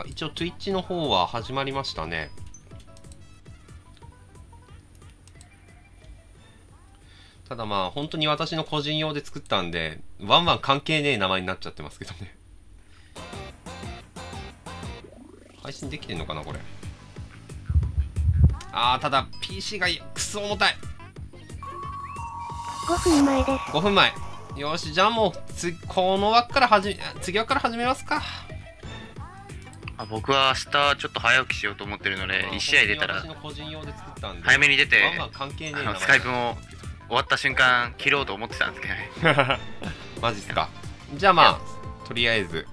あ一応 Twitch の方は始まりましたね。ただまあ本当に私の個人用で作ったんでワンワン関係ねえ名前になっちゃってますけどね。配信できてんのかなこれ。あーただ PC がくそ重たい。5分前です。5分前。よしじゃあもうつこの枠から始め次枠から始めますかあ僕は明日ちょっと早起きしようと思ってるので、1試合出たら早めに出てあのスカイプも終わった瞬間切ろうと思ってたんですけどね。マジっすか。じゃあまあとりあえず。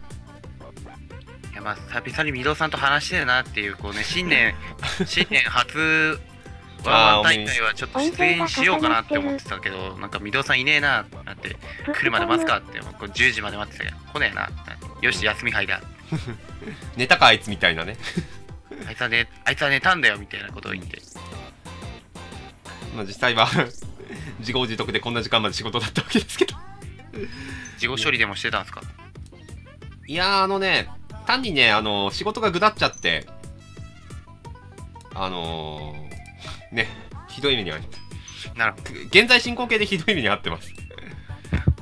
いやまあ久々に御堂さんと話してるなっていうこうね新年 新年初ワンワン大会はちょっと出演しようかなって思ってたけどなんか御堂さんいねえなってなって来るまで待つかってこう10時まで待ってたけど来ねえなってよし休み入だ 寝たかあいつみたいなね。あいつはねあいつは寝たんだよみたいなことを言って。まあ実際は 自業自得でこんな時間まで仕事だったわけですけど。事後処理でもしてたんですか？いやーあのね単にねあの仕事がぐだっちゃってあのー、ねひどい目に遭いなるほ現在進行形でひどい目に遭ってます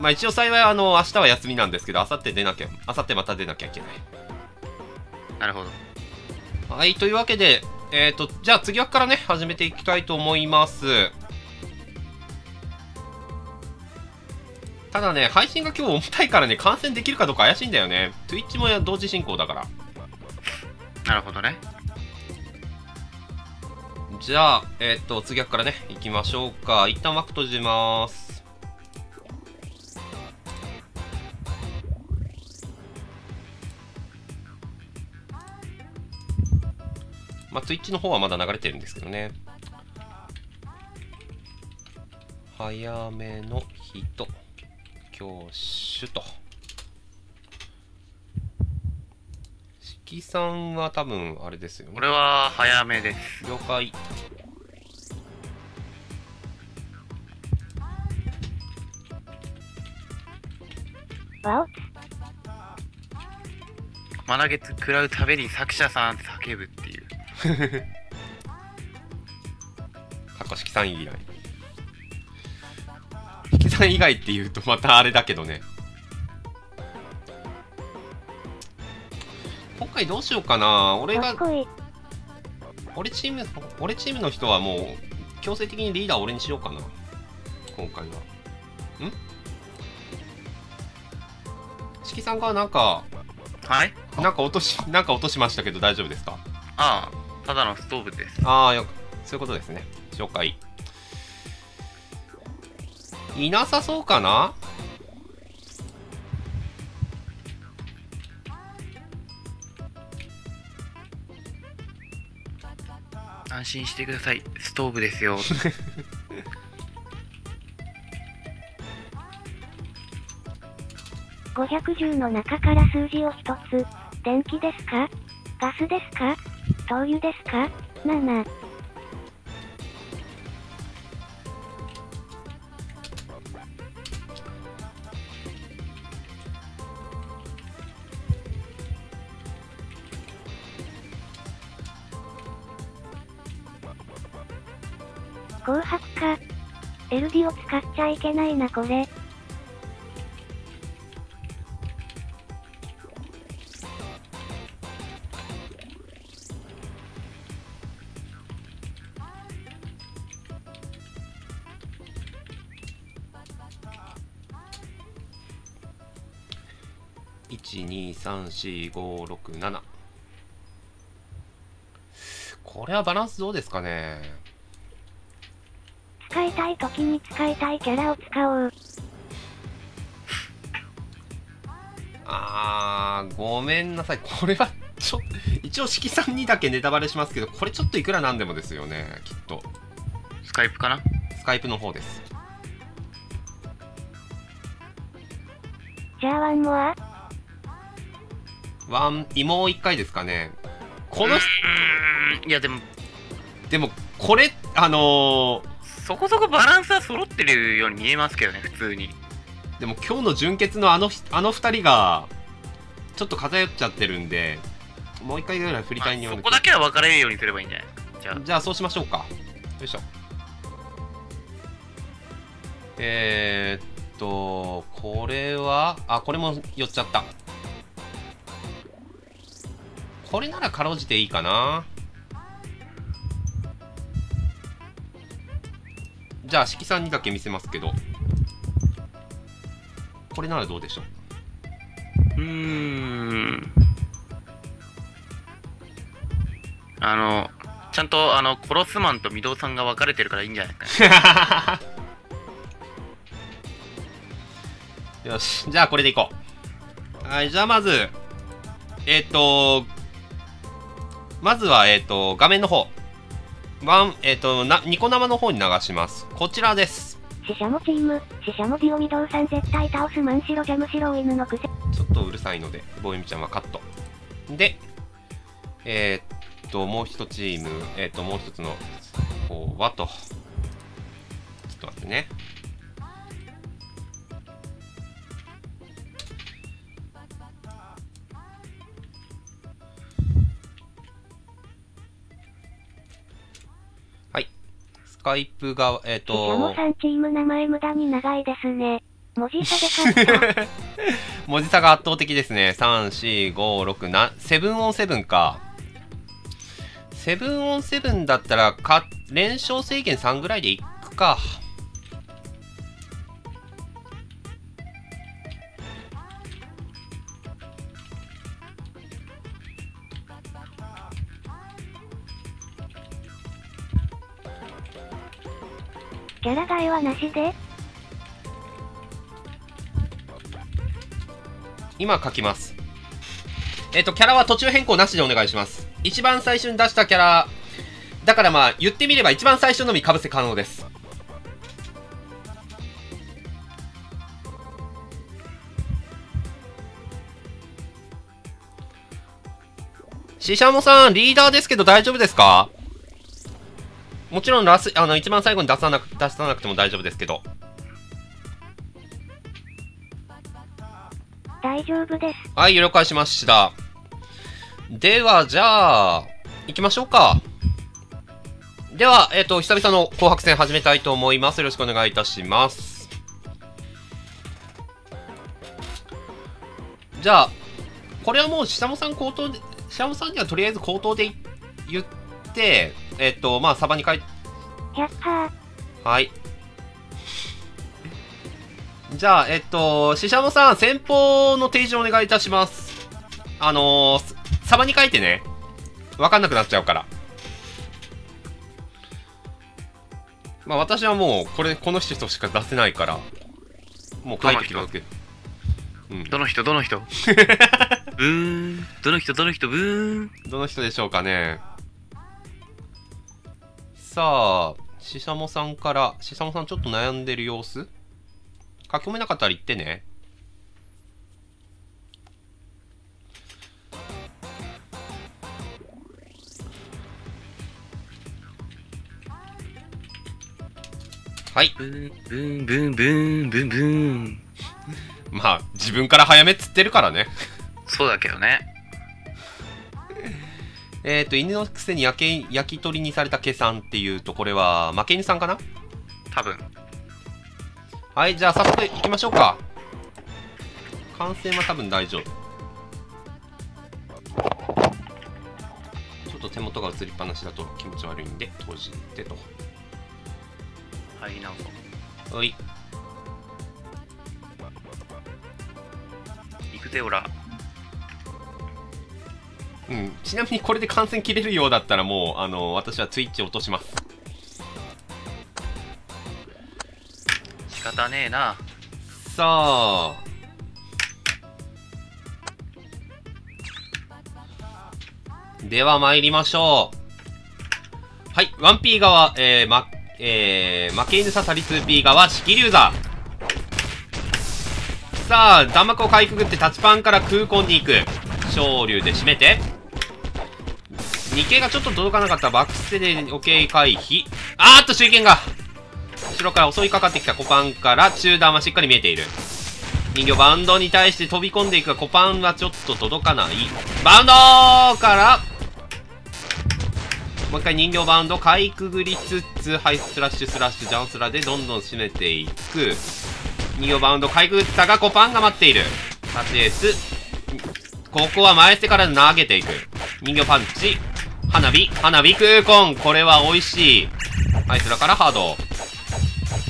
まあ一応幸いあの明日は休みなんですけど明後日出なきゃ明後日また出なきゃいけないどなるほどはい、というわけで、えっ、と、じゃあ次枠からね、始めていきたいと思います。ただね、配信が今日重たいからね、観戦できるかどうか怪しいんだよね。Twitch も同時進行だから。なるほどねじゃあ、えっ、と、次枠からね、行きましょうか。一旦枠閉じます。まあ、Twitch の方はまだ流れてるんですけどね。早めの人、教師と。式さんは多分あれですよね。これは早めです了解。わマナゲツ食らうたびに作者さんって叫ぶっていう過去式さん以外。式さん以外って言うとまたあれだけどね。今回どうしようかな。俺が。俺チーム、俺チームの人はもう強制的にリーダー俺にしようかな。今回は。ん？式さんがなんか、はい？なんか落とし、なんか落としましたけど大丈夫ですか？ああただのストーブです。ああよそういうことですね。紹介。いなさそうかな？安心してください。ストーブですよ。510の中から数字を一つ。電気ですか？ガスですか？灯油ですか ?7。紅白か。LD を使っちゃいけないなこれ。1234567これはバランスどうですかね使いたい時に使いたいキャラを使おう。あーごめんなさいこれはちょ一応式さんにだけネタバレしますけどこれちょっといくらなんでもですよねきっとスカイプかなスカイプの方ですじゃあワンモアワンもう1回ですかね。このうーん。いやでも。でもこれあのそこそこバランスは揃ってるように見えますけどね普通に。ーでも今日の純潔のあのひあの2人がちょっと偏っちゃってるんでもう一回ぐらい振り返りにまあそこだけは分かれるようにすればいいんじゃない？じゃあ。じゃあそうしましょうか。よいしょ。えー、っと、これは、あ、これも寄っちゃった。これならかろうじていいかな。じゃあ、色さんにだけ見せますけど。これならどうでしょう？うーんあのちゃんとあのコロスマンと御堂さんが分かれてるからいいんじゃないかね よし、じゃあこれでいこう。はい、じゃあまず、えっ、と、まずは、えっ、と、画面の方。ワン、えっ、と、な、ニコ生の方に流します。こちらです。死者もチーム、死者もディオミドウさん絶対倒すマンシロジャムシロウ犬のくせ。ちょっとうるさいので、ボエミちゃんはカット。で、えーっと、もう一チーム、えーっと、もう一つの方はと。ちょっと待ってね。カイプが、えーっ死者もと、さんチーム名前無駄に長いですね。文字差で勝。文字差が圧倒的ですね。3、4、5、6、な、セブンオンセブンか。セブンオンセブンだったら、か、連勝制限3ぐらいでいくか。キャラ替えはなしで今書きます。えっ、と、キャラは途中変更なしでお願いします。一番最初に出したキャラ、だからまあ、言ってみれば一番最初のみ被せ可能です。シシャモさん、リーダーですけど大丈夫ですか？もちろんラス、あの、一番最後に出さなく、出さなくても大丈夫ですけど。大丈夫です。はい、了解しました。では、じゃあ、行きましょうか。では、えっ、と、久々の紅白戦始めたいと思います。よろしくお願いいたします。じゃあ、これはもう、下もさん口頭で、下もさんにはとりあえず口頭で言って、えっ、と、まあ、サバに書い100ハー。はい。じゃあ、えっと、ししゃもさん、先方の提示お願いいたします。あのー、サバに書いてね。わかんなくなっちゃうから。まあ私はもう、これ、この人しか出せないから、もう書いてきますけど。うん。どの人どの人？ブーンどの人どの人？ブーンどの人でしょうかね。さあ、ししゃもさんから、ししゃもさんちょっと悩んでる様子？書き込めなかったら言ってね。はい。ブーンブーンブーンブーンブーンブーンまあ、自分から早めっつってるからね。そうだけどねえっ、と、犬のくせに焼け焼き鳥にされた毛さんっていうと、これは、負け犬さんかな？多分はい、じゃあ早速行きましょうか。感染は多分大丈夫。ちょっと手元が映りっぱなしだと気持ち悪いんで、閉じてと。はい直そうはい。行くぜオラうん。ちなみにこれで感染切れるようだったらもう、あの、私はツイッチ落とします。仕方ねえなさあ。では参りましょう。はい、1P 側、えー、ま、えー、負け犬刺さり 2P 側、式流座。さあ、弾幕をかいくぐってタッチパンから空港に行く。昇竜で締めて。2系がちょっと届かなかったバックステで OK 回避。あーっと手裏剣が。後ろから襲いかかってきたコパンから中段はしっかり見えている。人形バウンドに対して飛び込んでいくがコパンはちょっと届かない。バウンドからもう一回人形バウンドかいくぐりつつハイスラッシュスラッシュジャンスラでどんどん締めていく。人形バウンドかいくぐったがコパンが待っている。タチエース。ここは前ステから投げていく。人形パンチ。花火花火空コンこれは美味しい。ハイスラからハード。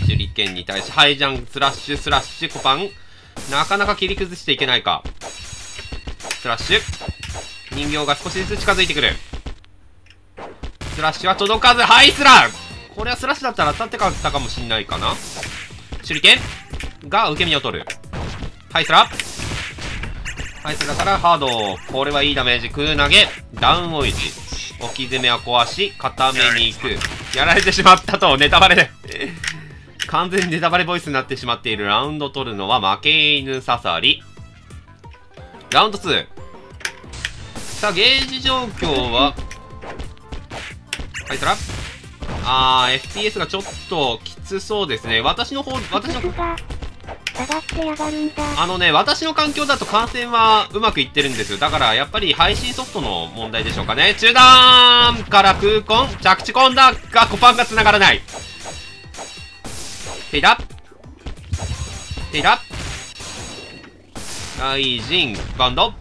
手裏剣に対しハイジャンスラッシュスラッシュコパン。なかなか切り崩していけないか。スラッシュ。人形が少しずつ近づいてくる。スラッシュは届かずハイスラこれはスラッシュだったら当たってかったかもしんないかな。手裏剣。が受け身を取る。ハイスラハイスラからハード。これはいいダメージ。空投げ。ダウンオイジ置き攻めは壊し固めに行く。やられてしまったとネタバレで。完全にネタバレボイスになってしまっている。ラウンド取るのは負け犬刺さり。ラウンド2さあゲージ状況は？はいたら？あー FPS がちょっときつそうですね。私の方私の下がってやがるんだ。あのね、私の環境だと感染はうまくいってるんですよ。だからやっぱり配信ソフトの問題でしょうかね。中段から空コン、着地コンだがコパンが繋がらない。手だ手だ大臣、バンド。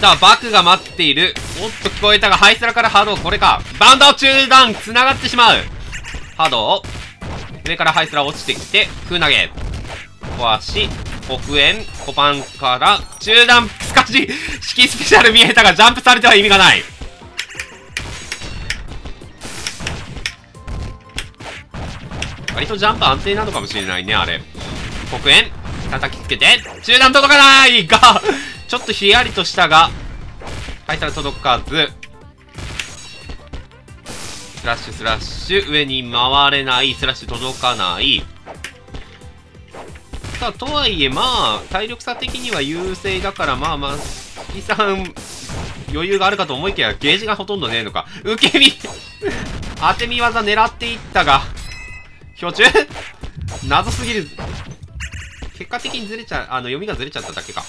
さあ、バックが待っている。おっと聞こえたが、ハイスラからハード、これか。バンド中段繋がってしまう。ハード上からハイスラ落ちてきて、空投げ。壊し、黒煙、コパンから、中段、しかし、式スペシャル見えたが、ジャンプされては意味がない。割とジャンプ安定なのかもしれないね、あれ。黒煙、叩きつけて、中段届かないが、ちょっとひやりとしたが、ハイスラ届かず、スラッシュスラッシュ上に回れないスラッシュ届かない。さあとはいえまあ体力差的には優勢だからまあまあ月さん余裕があるかと思いきやゲージがほとんどねえのか。受け身 当て身技狙っていったが標中謎すぎる。結果的にずれちゃあの読みがずれちゃっただけか。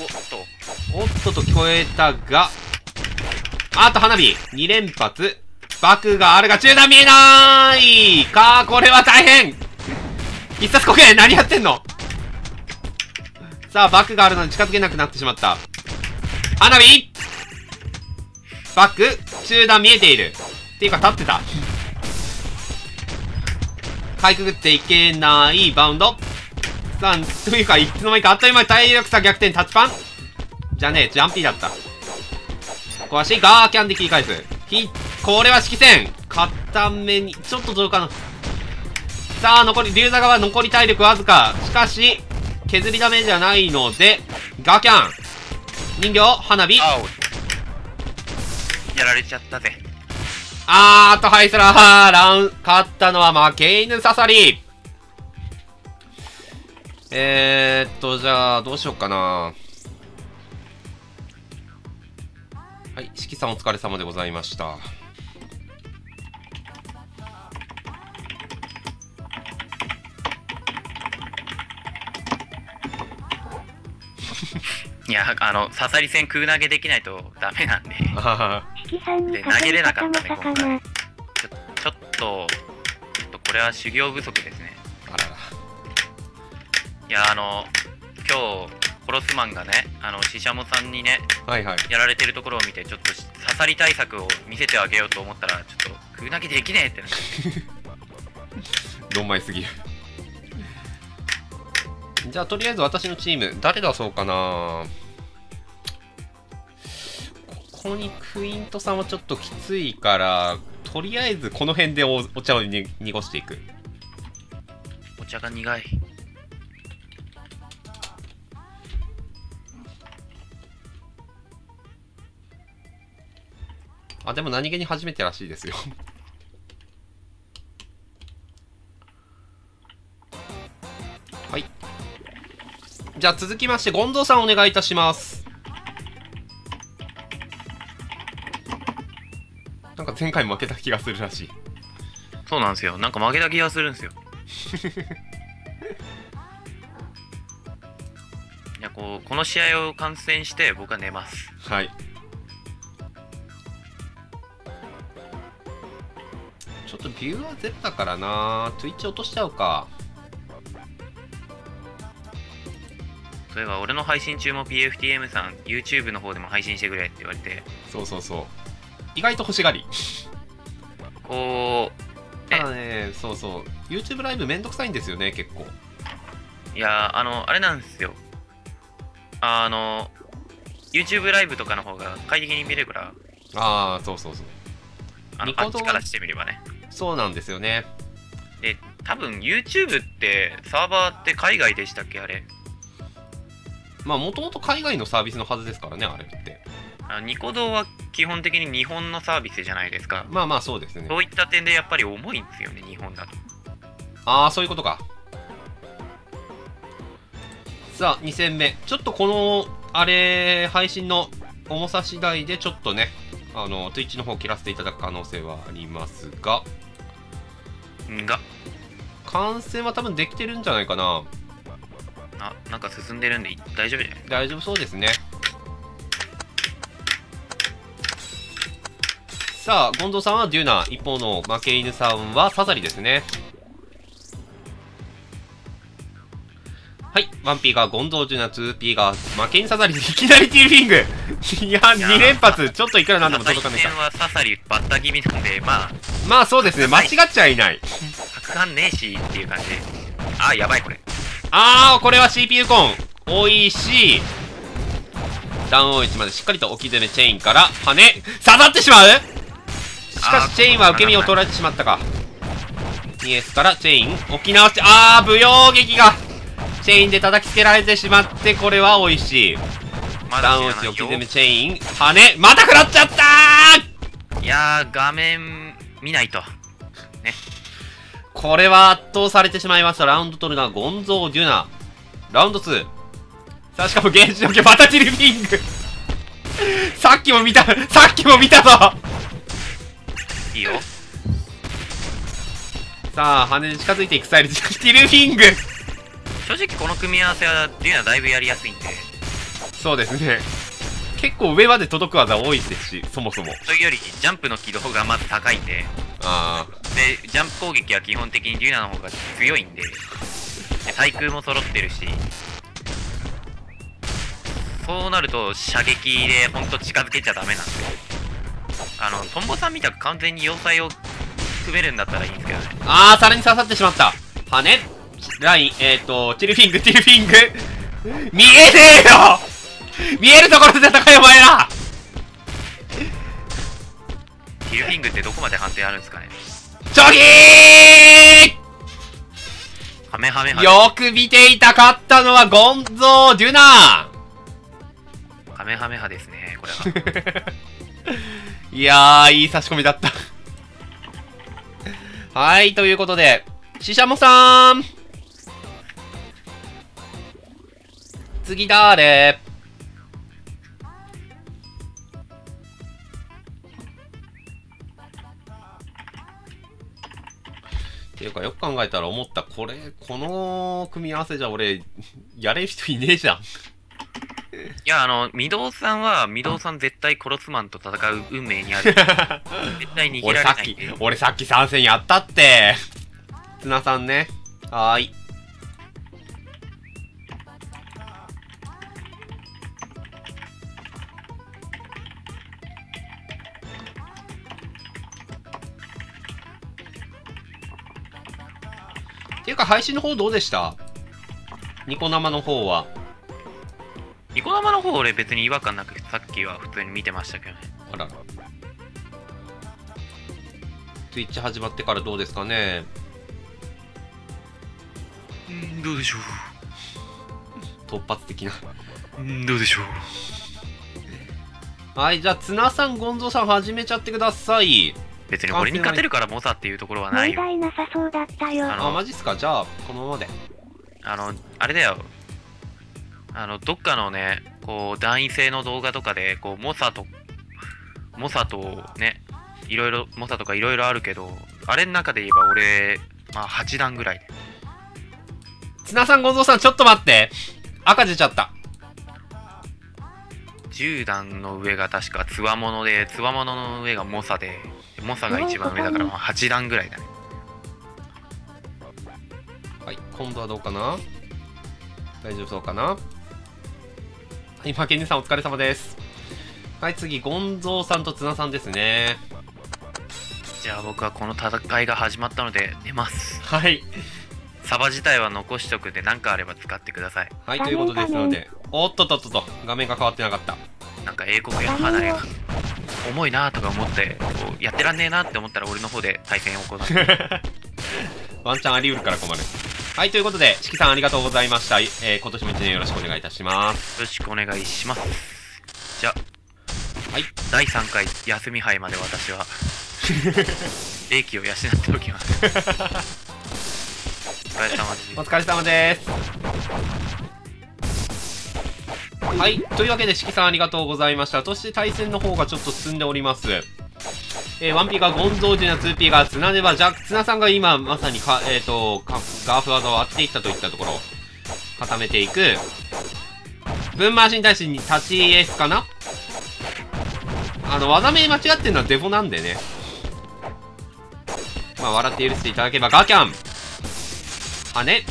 おっと。おっとと聞こえたがあと花火。2連発バクがあるが中段見えない。かこれは大変。必殺国営何やってんの？さあバックがあるのに近づけなくなってしまった。花火。バック中段見えている。っていうか立ってた。かいくぐっていけないバウンド。さあというかいつの間にかあっという間に体力差逆転タッチパン。じゃねえジャンピーだった。壊しガーキャンで切り返す。ひこれは色線片目にちょっと届かな。さあ残り龍座側残り体力わずか。しかし削りダメージはないのでガーキャン。人形花火。やられちゃったぜ。あーっとハイスラーラウン勝ったのは負け犬刺さり。えー、っとじゃあどうしようかな。はい、四季さんお疲れ様でございました。いやあの刺さり線空投げできないとダメなんでで投げれなかったねまさかな。ちょちょっとちょっとこれは修行不足ですねあらら。いやあの今日コロスマンがねあのシシャモさんにねはいはい。やられてるところを見てちょっと刺さり対策を見せてあげようと思ったらちょっと空投げできねえってなってどんまいすぎる。じゃあ、とりあえず私のチーム、誰出そうかなここにクイントさんはちょっときついから、とりあえずこの辺でおお茶をに濁していく。お茶が苦いあ、でも何気に初めてらしいですよ。はい。じゃあ続きまして、権藤さんお願いいたします。なんか前回負けた気がするらしい。そうなんですよ。なんか負けた気がするんですよ。いやこうこの試合を観戦して僕は寝ます。はい。ちょっとビューはゼロだからな。Twitch 落としちゃうかそういえば俺の配信中も PFTM さん YouTube の方でも配信してくれって言われて。そうそうそう。意外と欲しがり。こうただねそうそう。YouTube ライブめんどくさいんですよね結構。いやあのあれなんですよ。あの YouTube ライブとかの方が快適に見れるから。ああそうそうそう。あのっちからしてみればね。そうなんですよね。で多分 YouTube ってサーバーって海外でしたっけあれまあもともと海外のサービスのはずですからねあれって。あニコ動は基本的に日本のサービスじゃないですか。まあまあそうですね。そういった点でやっぱり重いんですよね日本だと。ああそういうことか。さあ2戦目。ちょっとこのあれ配信の重さ次第でちょっとねあの Twitch の方切らせていただく可能性はありますが。んが。観戦は多分できてるんじゃないかなあなんか進んでるんで大丈夫じゃない？大丈夫そうですね。さあ権藤さんはデュナ一方の負け犬さんはサザリですね。はい、1P がゴンゾージュナ、2P が負け犬サザリでいきなりティーフィング。いや、いや2連発、ちょっといくらなんでも届かないか？戦はササリバッタ気味なんでまあ。まあそうですね、間違っちゃいない。たくさんねえしっていう感じ。であやばいこれあー、これは CPU コン。おいしい。ダウン1までしっかりと置き攻めチェインから跳ね、刺さってしまう？しかしチェインは受け身を取られてしまったか。2S からチェイン、置き直して、あー、舞踊劇が、チェインで叩きつけられてしまって、これは美味しい。まダウン知らないよ置き攻めチェイン、跳ね、また食らっちゃったーいやー画面見ないとこれは圧倒されてしまいました。ラウンド取るのはゴンゾー・デュナ。ラウンド2。さあ、しかもゲージのけまたチルフィング。さっきも見た、さっきも見たぞいいよさあ、羽で近づいていくスタイル、ティルフィング正直この組み合わせはっていうのはだいぶやりやすいんでそうですね。結構上まで届く技多いですし、そもそも。というよりジャンプの軌道がまず高いんであでジャンプ攻撃は基本的にリュウナの方が強いんでで対空も揃ってるしそうなると射撃でほんと近づけちゃダメなんであのトンボさんみたく完全に要塞を組めるんだったらいいんですけどねあー、さらに刺さってしまった。羽ライン、えっ、ー、と、ティルフィング、ティルフィング。見えねえよ見えるところで戦いお前らヒルフィングってどこまで判定あるんですかねチョギハメハメハ。ーよく見ていたかったのはゴンゾー・デュナ。カメハメハですねこれは。ー いやー、いい差し込みだった。はい、ということで、シシャモさん。次だーれっていうかよく考えたら思ったこれこの組み合わせじゃ俺やれる人いねえじゃん。いやあの御堂さんは御堂さん絶対殺すマンと戦う運命にある。絶対逃げ俺さっきられないんで俺さっき参戦やったって。綱さんね。はーいっていうか配信の方どうでした？ニコ生の方は。ニコ生の方俺別に違和感なくさっきは普通に見てましたけどね。あらら。Twitch 始まってからどうですかね？うんどうでしょ突発的な。ううんどうでしょう。はいじゃあ綱さんゴンゾーさん始めちゃってください別に俺に勝てるから猛者っていうところはないよ問題なさそうだったよ。あのあマジっすか？じゃあこのままであのあれだよあのどっかのねこう団員制の動画とかでこう猛者と猛者とねいろいろ猛者とかいろいろあるけどあれの中で言えば俺まあ8段ぐらいで綱さん、ゴンゾーさん、ちょっと待って。赤出ちゃった。10段の上が確かつわもので、つわものの上が猛者で、猛者が一番上だからまあ8段ぐらいだね。はい、今度はどうかな？大丈夫そうかな？はい、負けにさんお疲れ様です。はい、次、ゴンゾーさんと綱さんですね。じゃあ僕はこの戦いが始まったので寝ます。はい。サバ自体は残しとくんで何かあれば使ってください。はい、ということですので、おっとっとっとっと、画面が変わってなかった。なんか英国や離れが重いなとか思って、こうやってらんねえなって思ったら俺の方で対戦を行って。ワンチャンあり得るから困る。はい、ということで、しきさんありがとうございました。えー今年も一年よろしくお願いいたします。よろしくお願いします。じゃあ、はい。第3回休み杯まで私は、霊気を養っておきます。お疲れ様ですお。疲れ様です。はい、というわけで、しきさんありがとうございました。そして対戦の方がちょっと進んでおります。えー、1P がゴンゾージュナ、2P がツナネバ、ジャック、ツナさんが今まさにか、えっ、とか、ガーフ技を当てていったといったところ、固めていく。分回しに対してに立ち S かな？あの、技名間違ってるのはデフォなんでね。まあ、笑って許していただければ、ガキャン羽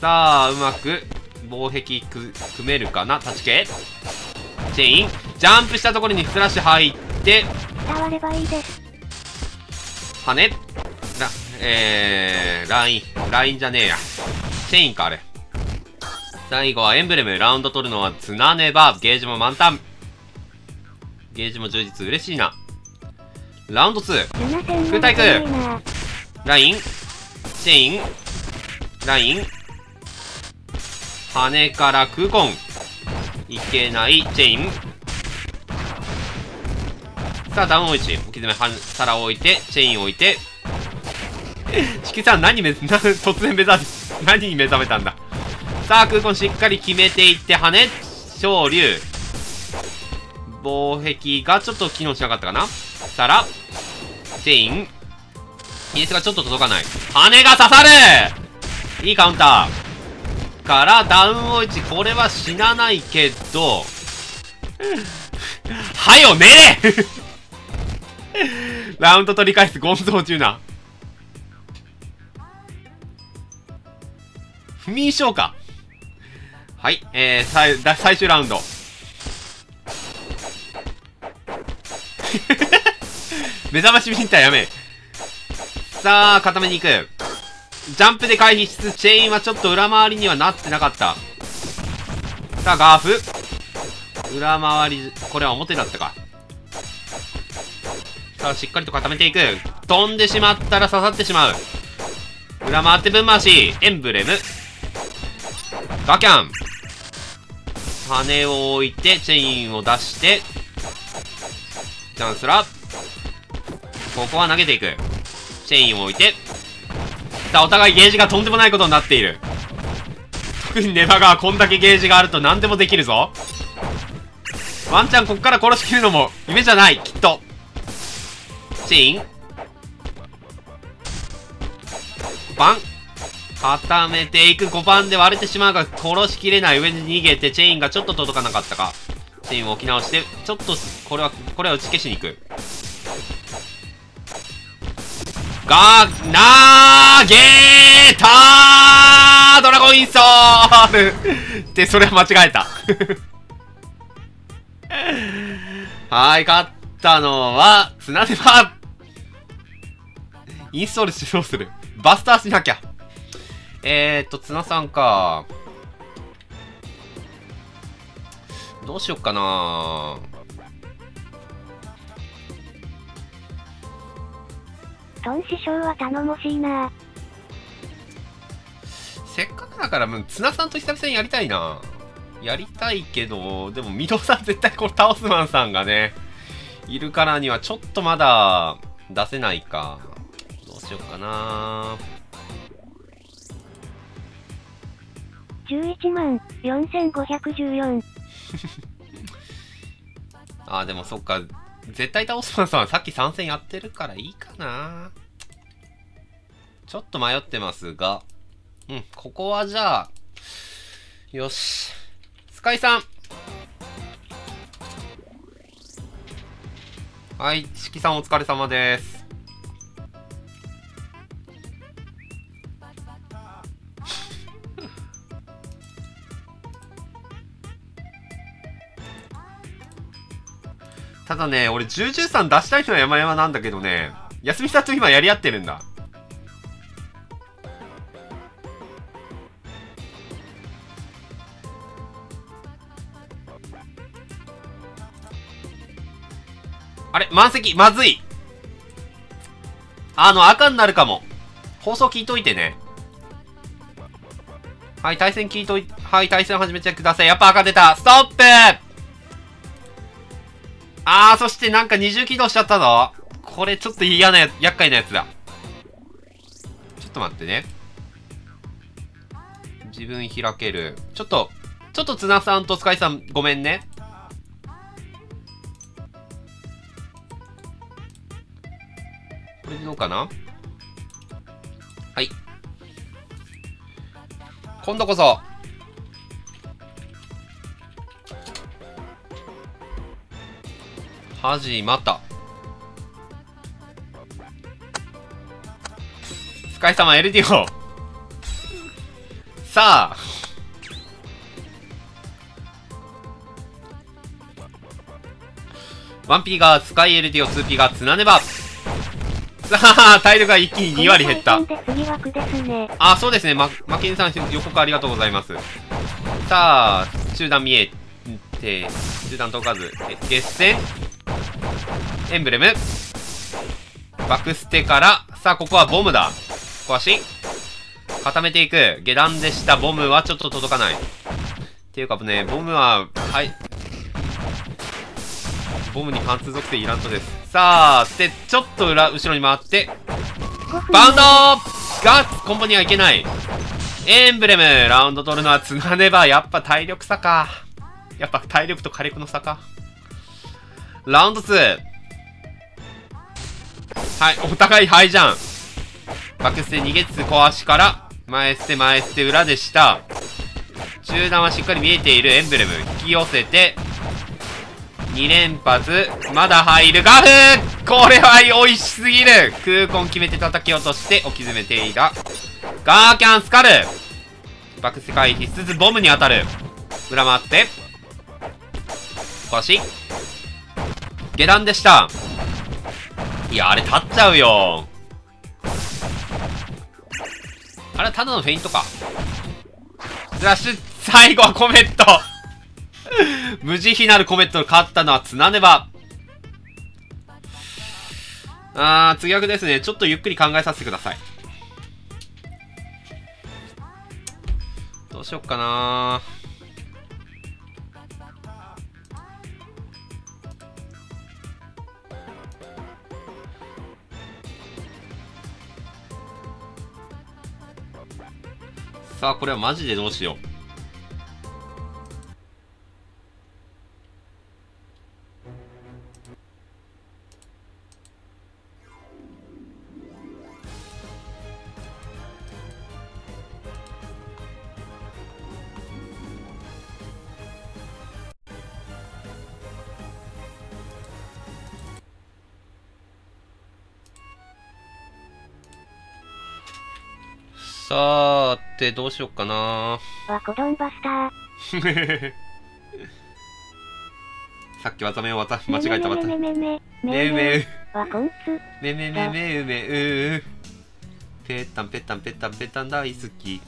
さあ、うまく、防壁く、組めるかな？立ち系チェイン。ジャンプしたところにフラッシュ入って、伝わればいいです。羽ラ、えー、ライン、ラインじゃねえや。チェインか、あれ。最後はエンブレム、ラウンド取るのはツナネバ、ゲージも満タン。ゲージも充実、嬉しいな。ラウンド2、ユナ戦空対空。ライン、チェイン、ライン、羽から空コン、いけない、チェイン。さあ、ダウン置いて、置き詰め、皿を置いて、チェインを置いて、しきさん、何め、突然目覚め、何に目覚めたんだ。さあ、空コンしっかり決めていって、羽、昇竜。防壁がちょっと機能しなかったかな皿、チェイン、ヒネスがちょっと届かない。羽が刺さるいいカウンター。から、ダウンオイチ、これは死なないけど、はよ寝れ ラウンド取り返すゴンゾー中な。不眠症か。はい、えー、最、だ最終ラウンド。目覚ましビンターやめ。さあ、固めに行く。ジャンプで回避しつつ、チェーンはちょっと裏回りにはなってなかった。さあ、ガーフ。裏回り、これは表だったか。さあ、しっかりと固めていく。飛んでしまったら刺さってしまう。裏回って分回し。エンブレム。ガキャン。羽を置いて、チェーンを出して、チャンスラ。ここは投げていく。チェーンを置いて。さあ、お互いゲージがとんでもないことになっている。特にネバがこんだけゲージがあると何でもできるぞ。ワンチャンこっから殺しきるのも夢じゃない、きっと。チェーン。バン。固めていく5番で割れてしまうが殺しきれない上に逃げてチェーンがちょっと届かなかったか。チェーンを置き直して、ちょっと、これは、これは打ち消しに行く。が、なーげーたードラゴンインソールって、それは間違えた。はい、勝ったのは、砂手バインストールしどうするバスターしなきゃ。えーっと、綱さんか。どうしよっかなトン師匠は頼もしい。なせっかくだから、もう綱さんと久々にやりたい。な。やりたい。けど、でも、御堂さん絶対このタオスマンさんがね、い。るからにはちょっとまだ出せない。か。どうしようかな。11万4514あー、でもそっか。絶対タオスマンさんはさっき参戦やってるからいいかな。ちょっと迷ってますが。うん、ここはじゃあ、よし。スカイさん。はい、しきさんお疲れ様です。ただね、俺、ジュージューさん出したいのは山々なんだけどね、休みさんと今やり合ってるんだ。あれ満席まずいあの、赤になるかも。放送聞いといてね。はい、対戦聞いとい、はい、対戦始めてください。やっぱ赤出た。ストップあー、そしてなんか二重起動しちゃったぞ。これちょっと嫌なやつ、厄介なやつだ。ちょっと待ってね。自分開ける。ちょっと、ちょっとツナさんとスカイさんごめんね。これでどうかな？はい。今度こそ。始まった。スカイ様 LD を。さあ。1P がスカイ LD を 2P がつなねば。さあ、体力が一気に2割減った。あ、そうですね。ま、マケンさん予告ありがとうございます。さあ、中段見えて、中段解かず、え決戦エンブレムバクステから、さあ、ここはボムだ。壊し固めていく。下段でした。ボムはちょっと届かない。っていうかね、ボムは、はい。ボムに貫通属性いらんとです。さあ、で、ちょっと裏、後ろに回って、バウンドがコンボにはいけない。エンブレムラウンド取るのはつがねば、やっぱ体力差か。やっぱ体力と火力の差か。ラウンド2。はい、お互いハイじゃん。バックス逃げつつ小足から、前捨て前捨て裏でした。中段はしっかり見えているエンブレム。引き寄せて、2連発、まだ入る。ガフこれは美味しすぎる空根決めて叩き落として置き詰めていた。ガーキャンスカルバック世界必須ボムに当たる。裏回って。腰。下段でした。いや、あれ立っちゃうよ。あれは、ただのフェイントか。スラッシュ、最後はコメット 無慈悲なるコメット勝ったのはつなねば。あー、次役ですね。ちょっとゆっくり考えさせてください。どうしよっかなさあ、これはマジでどうしよう。さあーて、どうしよっかなわこどんバスター。さっき技名を渡間違えた渡めめめめめめうめうわこんつ。めめめめうめうぺったんぺったんぺったんぺったん大好き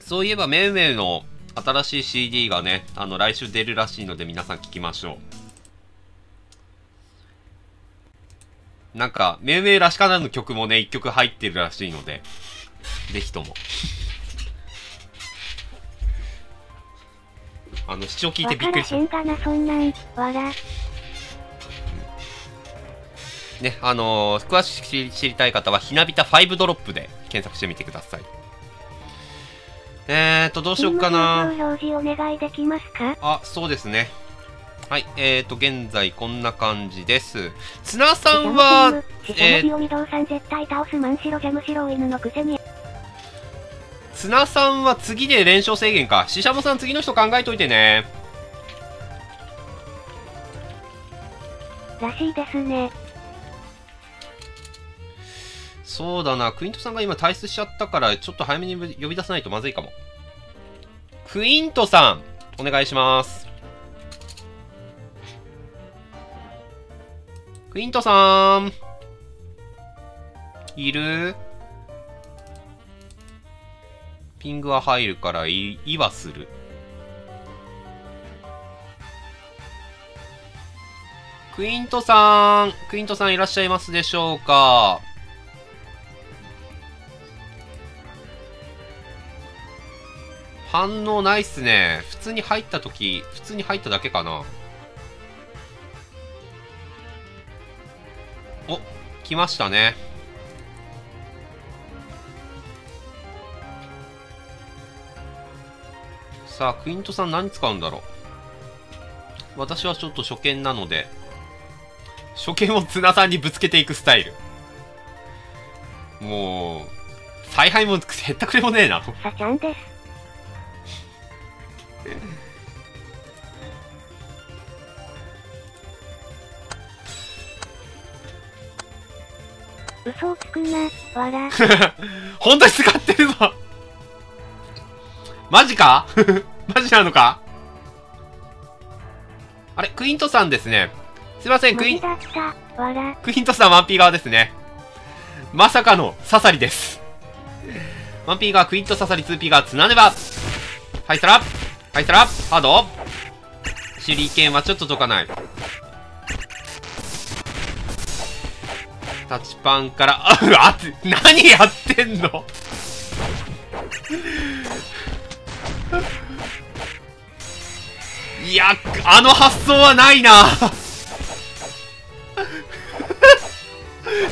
そういえばめうめうの新しい CD がねあの来週出るらしいので皆さん聞きましょうなんかめうめうらしからぬ曲もね1曲入ってるらしいのでぜひともあの視聴聞いてびっくりしわからへんがなそんなん。わら。ね、あのー詳しく知りたい方は、ひなびた5ドロップで検索してみてください。えーと、どうしよっかな。表示お願いできますか？あ、そうですね。はい、えーと、現在こんな感じです。綱さんは、シシャモビオミドウさん絶対倒すマンシロジャムシロウ犬のくせに。綱さんは次で連勝制限か。ししゃもさん次の人考えといてね。らしいですね。そうだな、クイントさんが今退出しちゃったから、ちょっと早めに呼び出さないとまずいかも。クイントさん、お願いします。クイントさん。いる？ピングは入るからい、いはする。クイントさん、クイントさんいらっしゃいますでしょうか？反応ないっすね。普通に入ったとき、普通に入っただけかな。お、来ましたね。さあ、クイントさん何使うんだろう？私はちょっと初見なので、初見を綱さんにぶつけていくスタイル。もう、采配もへったくれもねえな。さちゃんです。嘘をつくな、わら。本当に使ってるぞマジか？マジなのか？あれ、クイントさんですね。すいません、クイン。クイントさんワンピー側ですね。まさかのササリです。ワンピー側、クイントササリ、ツーピー側、つなねば。はい、さら？はい、さら？ハード？手裏剣はちょっと解かない。タッチパンから、あ、あつ、何やってんの？いや、あの発想はないな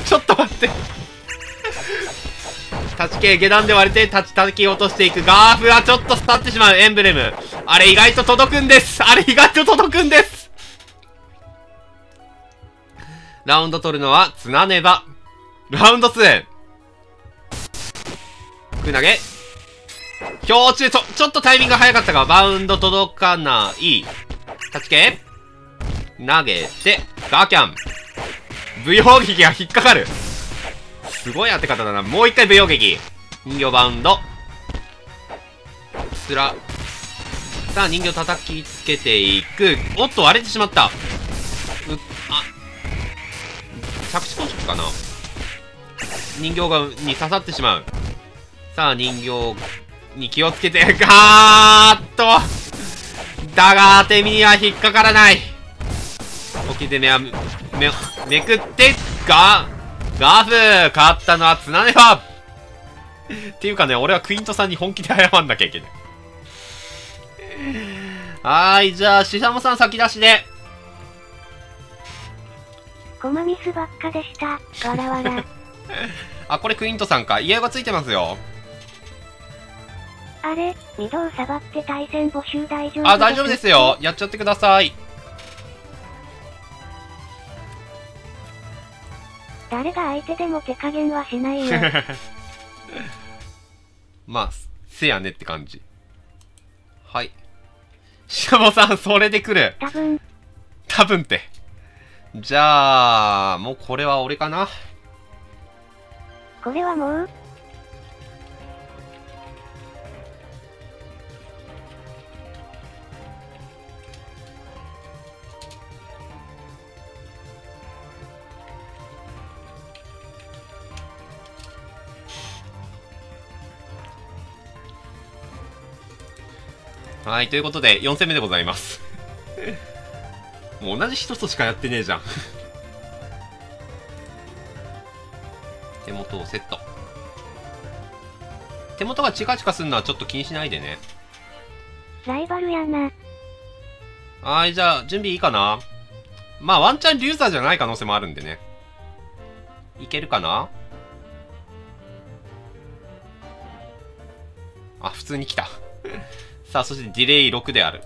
ちょっと待って。タチ系下段で割れて、タチ叩き落としていく。ガーフはちょっと去ってしまう、エンブレム。あれ意外と届くんです。あれ意外と届くんです。ラウンド取るのは、ツナネバ。ラウンド2。ク投げ。表中と、ちょっとタイミング早かったが、バウンド届かない。タチ系投げて、ガーキャン。舞踊劇が引っかかる。すごい当て方だな。もう一回舞踊劇。人形バウンド。つら。さあ、人形叩きつけていく。おっと、割れてしまった。う、あ、着地 construct かな人形が、に刺さってしまう。さあ、人形に気をつけて、ガーッとだが、当て身には引っかからない。置き手目は、め、めくって、ガー、ガーフ勝ったのはツナネバっていうかね、俺はクイントさんに本気で謝んなきゃいけない。はーい、じゃあ、シシャモさん先出しで。コマミスばっかでした。わらわら。あ、これクイントさんか。家がついてますよ。あれ、御堂サバって対戦募集大丈夫あ、大丈夫ですよ。やっちゃってください。誰が相手でも手加減はしないよ。まあ、せやねって感じ。はい。シャモさん、それで来る。多分、多分って。じゃあ、もうこれは俺かな。これはもう、はい、ということで、4戦目でございます。もう同じ一つしかやってねえじゃん。手元をセット。手元がチカチカするのはちょっと気にしないでね。ライバルやな。はい、じゃあ、準備いいかな？まあ、ワンチャンリューザーじゃない可能性もあるんでね。いけるかな？あ、普通に来た。さあ、そしてディレイ6である。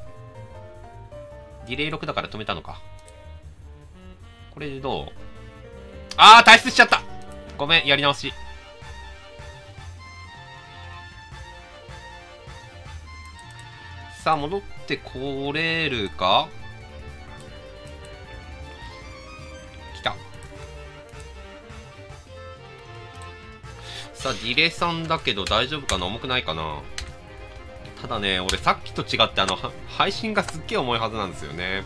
ディレイ6だから止めたのか。これでどう？あー、退出しちゃったごめん、やり直し。さあ戻ってこれるか？来たさあディレさんだけど大丈夫かな？重くないかな？ただね俺さっきと違ってあの配信がすっげえ重いはずなんですよね。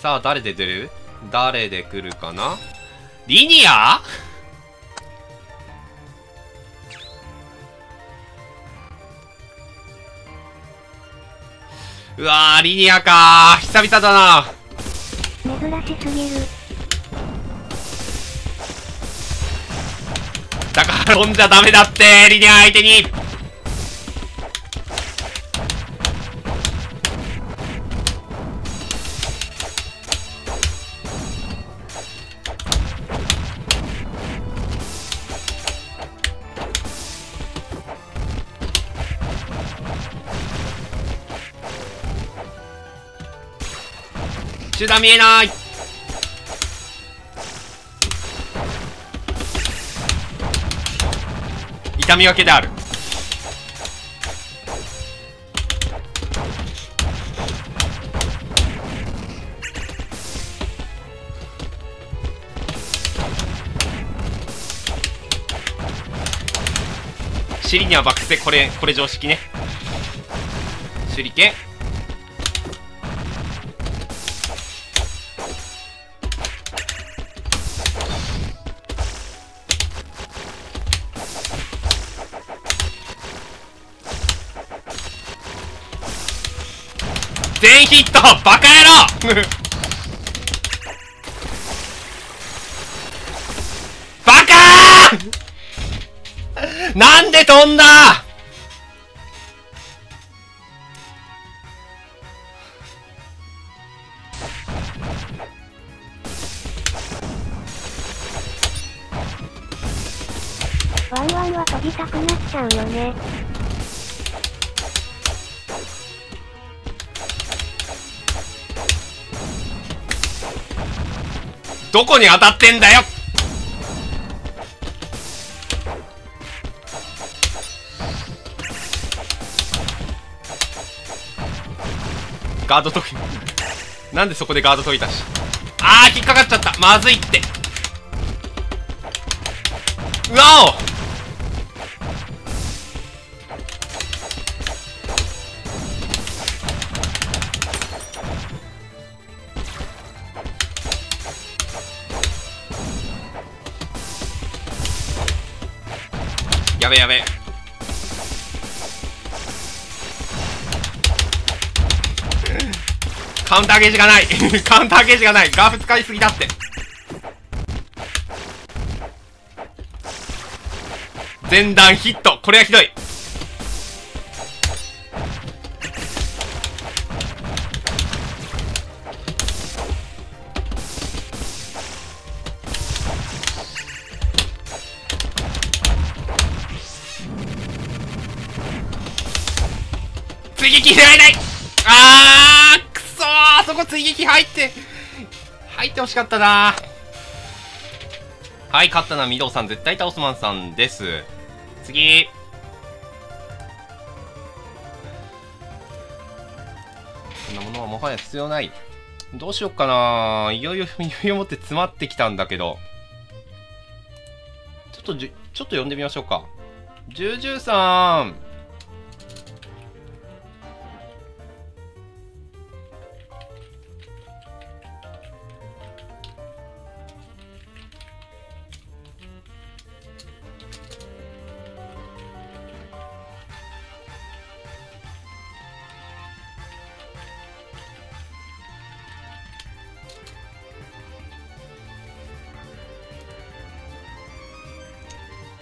さあ誰で出る？誰で来るかな？リニア？うわーリニアかー。久々だな。珍しすぎる。だから飛んじゃダメだってリニア相手に。集団見えない。痛み分けである。尻にはバクスこれこれ常識ね。手裏剣。ヒットバカ野郎！バカー！なんどこに当たってんだよ。ガード解くなんでそこでガード解いたし。あー引っかかっちゃった。まずいって。うわお。ウンターゲージがない。カウンターゲージがない。ガーフ使いすぎだって。前段ヒット。これはひどい。追撃狙えない。追撃入って入ってほしかったな。はい勝ったのは御堂さん絶対倒すマンさんです。次。こんなものはもはや必要ない。どうしよっかな。いよいよ いよいよもって詰まってきたんだけど。ちょっとじゅちょっと呼んでみましょうか。ジュージューさん。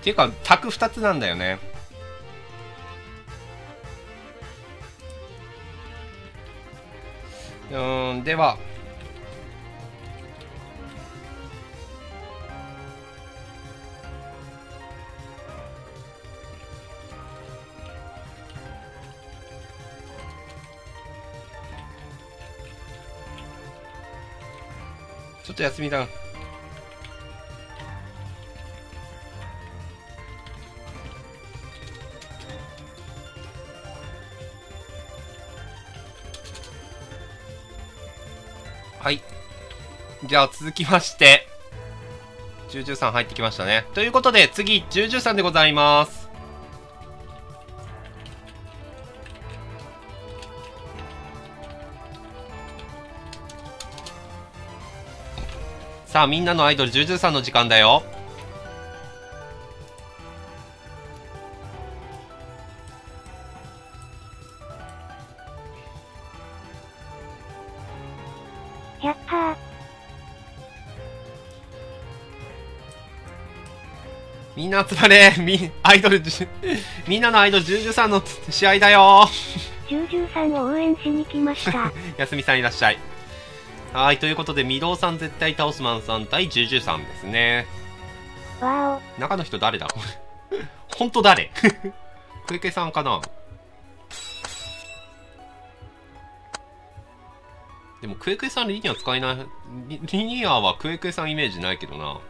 っていうか、卓2つなんだよね。うん、では。ちょっと休みだ。じゃあ続きまして、ジュージュさん入ってきましたね。ということで、次、ジュージュさんでございます。さあ、みんなのアイドル、ジュージュさんの時間だよ。みんな集まれみ、アイドル、みんなのアイドル、ジュージューさんの試合だよ。ジュージューさんを応援しに来ました。やすみさんいらっしゃい。はい、ということで、御堂さん絶対倒すマンさん対ジュージューさんですね。わ中の人誰だ？ほんと誰？クエクエさんかな？でもクエクエさんリニア使えないリリニアはクエクエさんイメージないけどな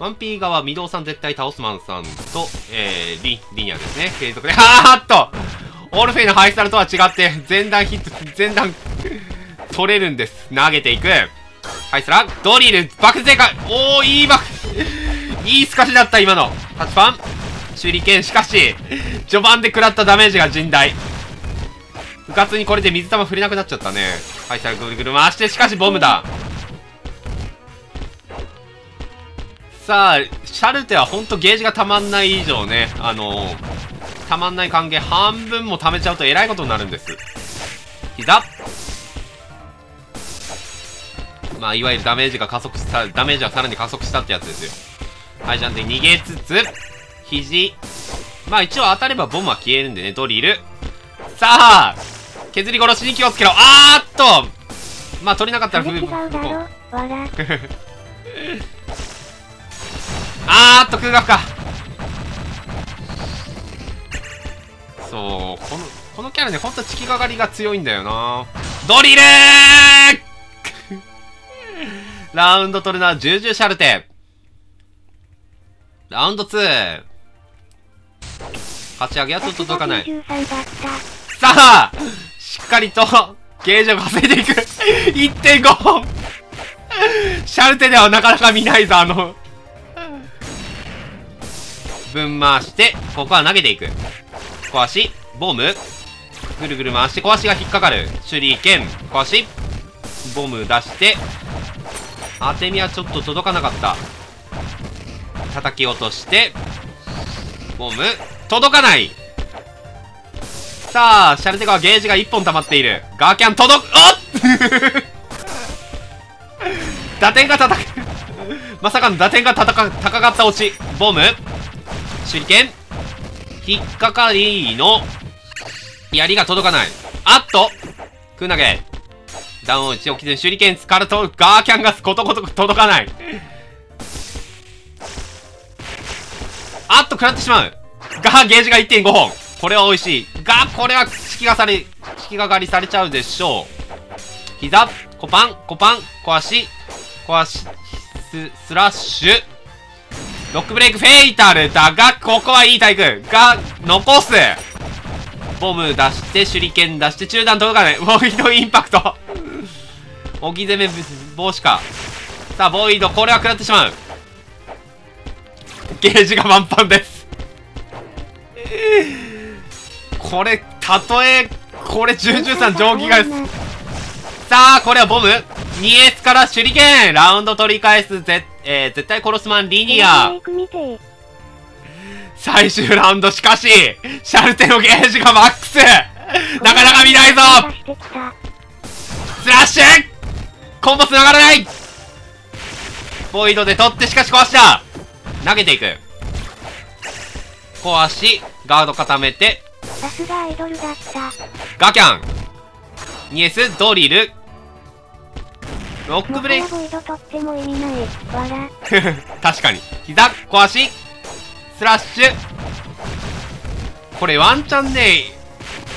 ワンピー側御堂さん絶対倒すマンさんと、えー、リリニアですね。継続で あーっと!オールフェイのハイスタルとは違って前段ヒット前段 取れるんです。投げていく。はいスラドリル爆正解。おおいい爆いい透かしだった今の。タッチパン手裏剣。しかし序盤で食らったダメージが甚大。うかつにこれで水玉振れなくなっちゃったね。はいさあぐるぐる回してしかしボムだ。さあシャルテはほんとゲージがたまんない以上ねあのたまんない還元半分も貯めちゃうとえらいことになるんです。膝。まあいわゆるダメージが加速したダメージはさらに加速したってやつですよ。はい、じゃんで逃げつつ、肘。まあ一応当たればボムは消えるんでね、ドリル。さあ削り殺しに気をつけろ。あーっと。まあ取れなかったら不ろ。あーっと空学か。そうこのこのキャラねほんとチキがかりが強いんだよな。ドリルー ラウンド取るなジュージューシャルテラウンド2勝ち上げはちょっと届かない。さあしっかりとゲージを稼いでいく。1.5 シャルテではなかなか見ないぞあの。分回してここは投げていく。小足ボム。ぐるぐる回して小足が引っかかる。手裏剣。小足ボム出して当て身はちょっと届かなかった。叩き落としてボム。届かない。さあ、シャルテカはゲージが1本溜まっている。ガーキャン届く、おっ! 打点が叩く。まさかの打点が高か高かった落ち。ボム。手裏剣。引っかかりの、槍が届かない。あっと空投げ。ダウンを打ち置きで手裏剣使うと、ガーキャンがことごとく届かない。あっと食らってしまう。が、ゲージが1.5本。これは美味しい。が、これは、引きがされ、引きがかりされちゃうでしょう。膝、コパン、コパン、小足、小足、ス、スラッシュ。ロックブレイクフェイタルだが、ここはいい体育が、残すボム出して、手裏剣出して、中段届かない。ボイドインパクト。置き攻め防止か。さあ、ボイド、これは食らってしまう。ゲージが満帆です。これ、たとえ、これ、ジュージューさん定規が、さあ、これはボム ?2S から手裏剣ラウンド取り返す、ぜ、えー、絶対殺すマンリニア。最終ラウンド、しかし、シャルテのゲージがマックス。なかなか見ないぞ。スラッシュ!コンボ繋がらない!ボイドで取って、しかし壊した。投げていく。壊し、ガード固めて、さすがアイドルだった。ガキャン。2S ドリルロックブレイク。もはやボイド取っても意味ない。わら。確かに。膝小足。スラッシュ。これワンチャンね。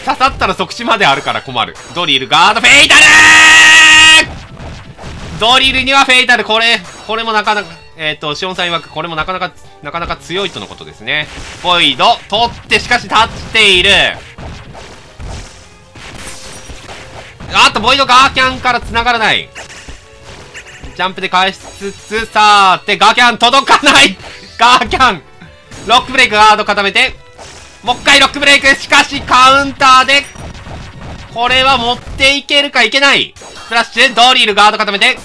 刺さったら即死まであるから困る。ドリル。ガード。フェイタルドリルにはフェイタル。これこれもなかなかえっ、とシオンさん曰くこれもなかなかなかなか強いとのことですね。ボイド。取ってしかし立っている。あっと、ボイドガーキャンから繋がらない。ジャンプで返しつつ、さーて、ガーキャン届かない ガーキャンロックブレイクガード固めて、もう一回ロックブレイクしかし、カウンターで、これは持っていけるかいけないフラッシュでドリルガード固めて、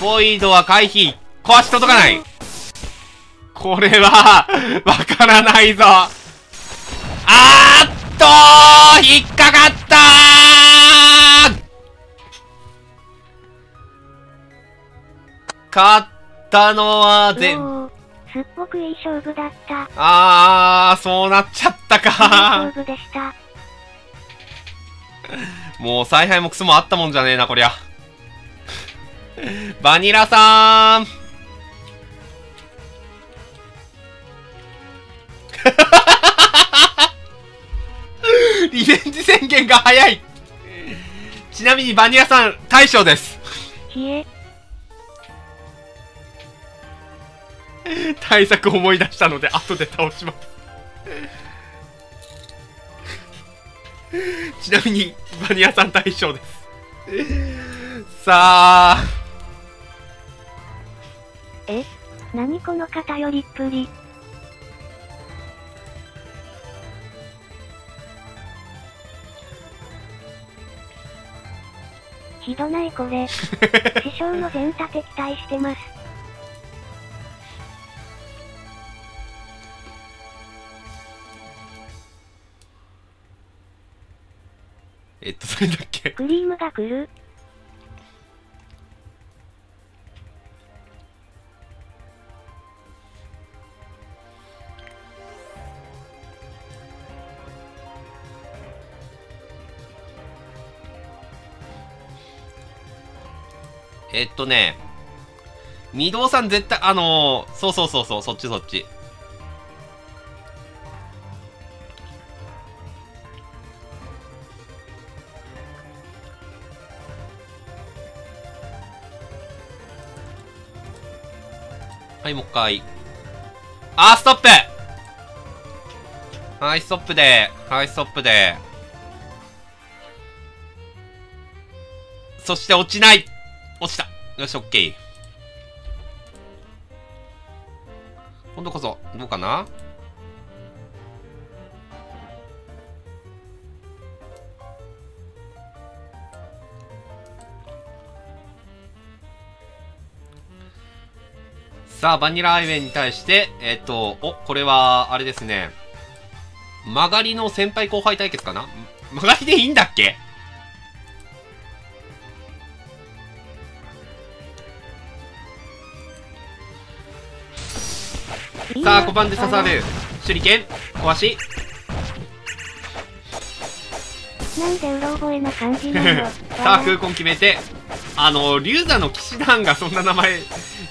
ボイドは回避。壊し届かない。これは、わからないぞ。あーっと引っかかったー勝ったのはぜ、おーすっごくいい勝負だった。あー、そうなっちゃったいいか勝。負でした。もう采配もクソもあったもんじゃねえな、こりゃ。バニラさん リベンジ宣言が早いちなみにバニラさん、大将です。冷え、対策思い出したので、後で倒します。ちなみに、バニラさん大将です。さあ、何この偏りっぷり？ひどないこれ。師匠の全立て期待してます。えっと、それだっけ？クリームが来る。えっとね、御堂さん絶対、あのー、そうそうそうそう、そっちそっち。はい、もう一回。あー、ストップはい、ストップで。はい、ストップで。そして落ちない落ちたよし、オッケー。今度こそ、どうかな？さあ、バニラアイウェイに対して、えっ、と、お、これは、あれですね。曲がりの先輩後輩対決かな？曲がりでいいんだっけ？さあ、小判で刺さる。手裏剣、壊し。なんでうろ覚えな感じなの さあ、空根決めて。あの、龍座の騎士団がそんな名前、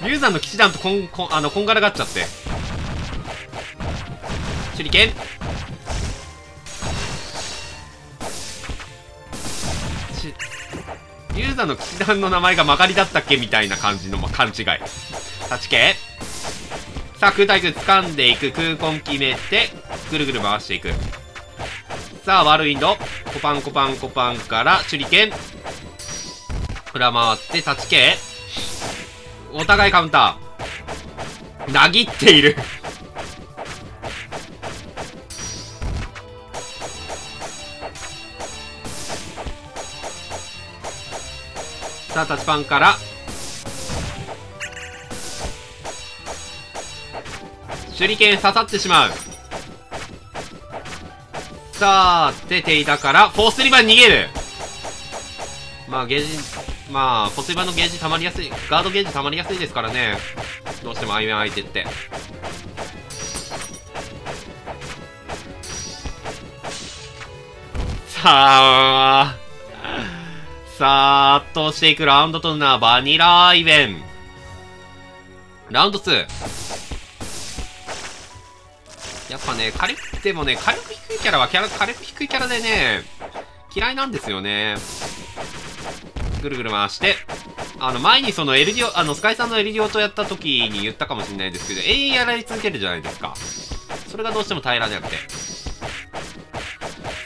龍座の騎士団とこん、こん、あの、こんがらがっちゃって。手裏剣。し龍座の騎士団の名前が曲がりだったっけみたいな感じの、ま、勘違い。立ち系さあ、空対空掴んでいく。空根決めて、ぐるぐる回していく。さあ、ワールウィンド。コパンコパンコパンから、手裏剣。裏回って、立ち系。お互いカウンター。なぎっている。さあ、タッチパンから。手裏剣刺さってしまう。さあ、出ていたから、フォースリバー逃げるまあ、ゲージ、まあ、フォースリバーのゲージ溜まりやすい、ガードゲージ溜まりやすいですからね。どうしてもアイメン相手って。さあ、さあ、圧倒していくラウンドとなバニライベン。ラウンド2。やっぱね、火力でもね、火力低いキャラはキャラ、火力低いキャラでね、嫌いなんですよね。ぐるぐる回して、あの、前にそのエルディオ、あの、スカイさんのエルディオとやった時に言ったかもしれないですけど、永遠やられ続けるじゃないですか。それがどうしても耐えられなくて。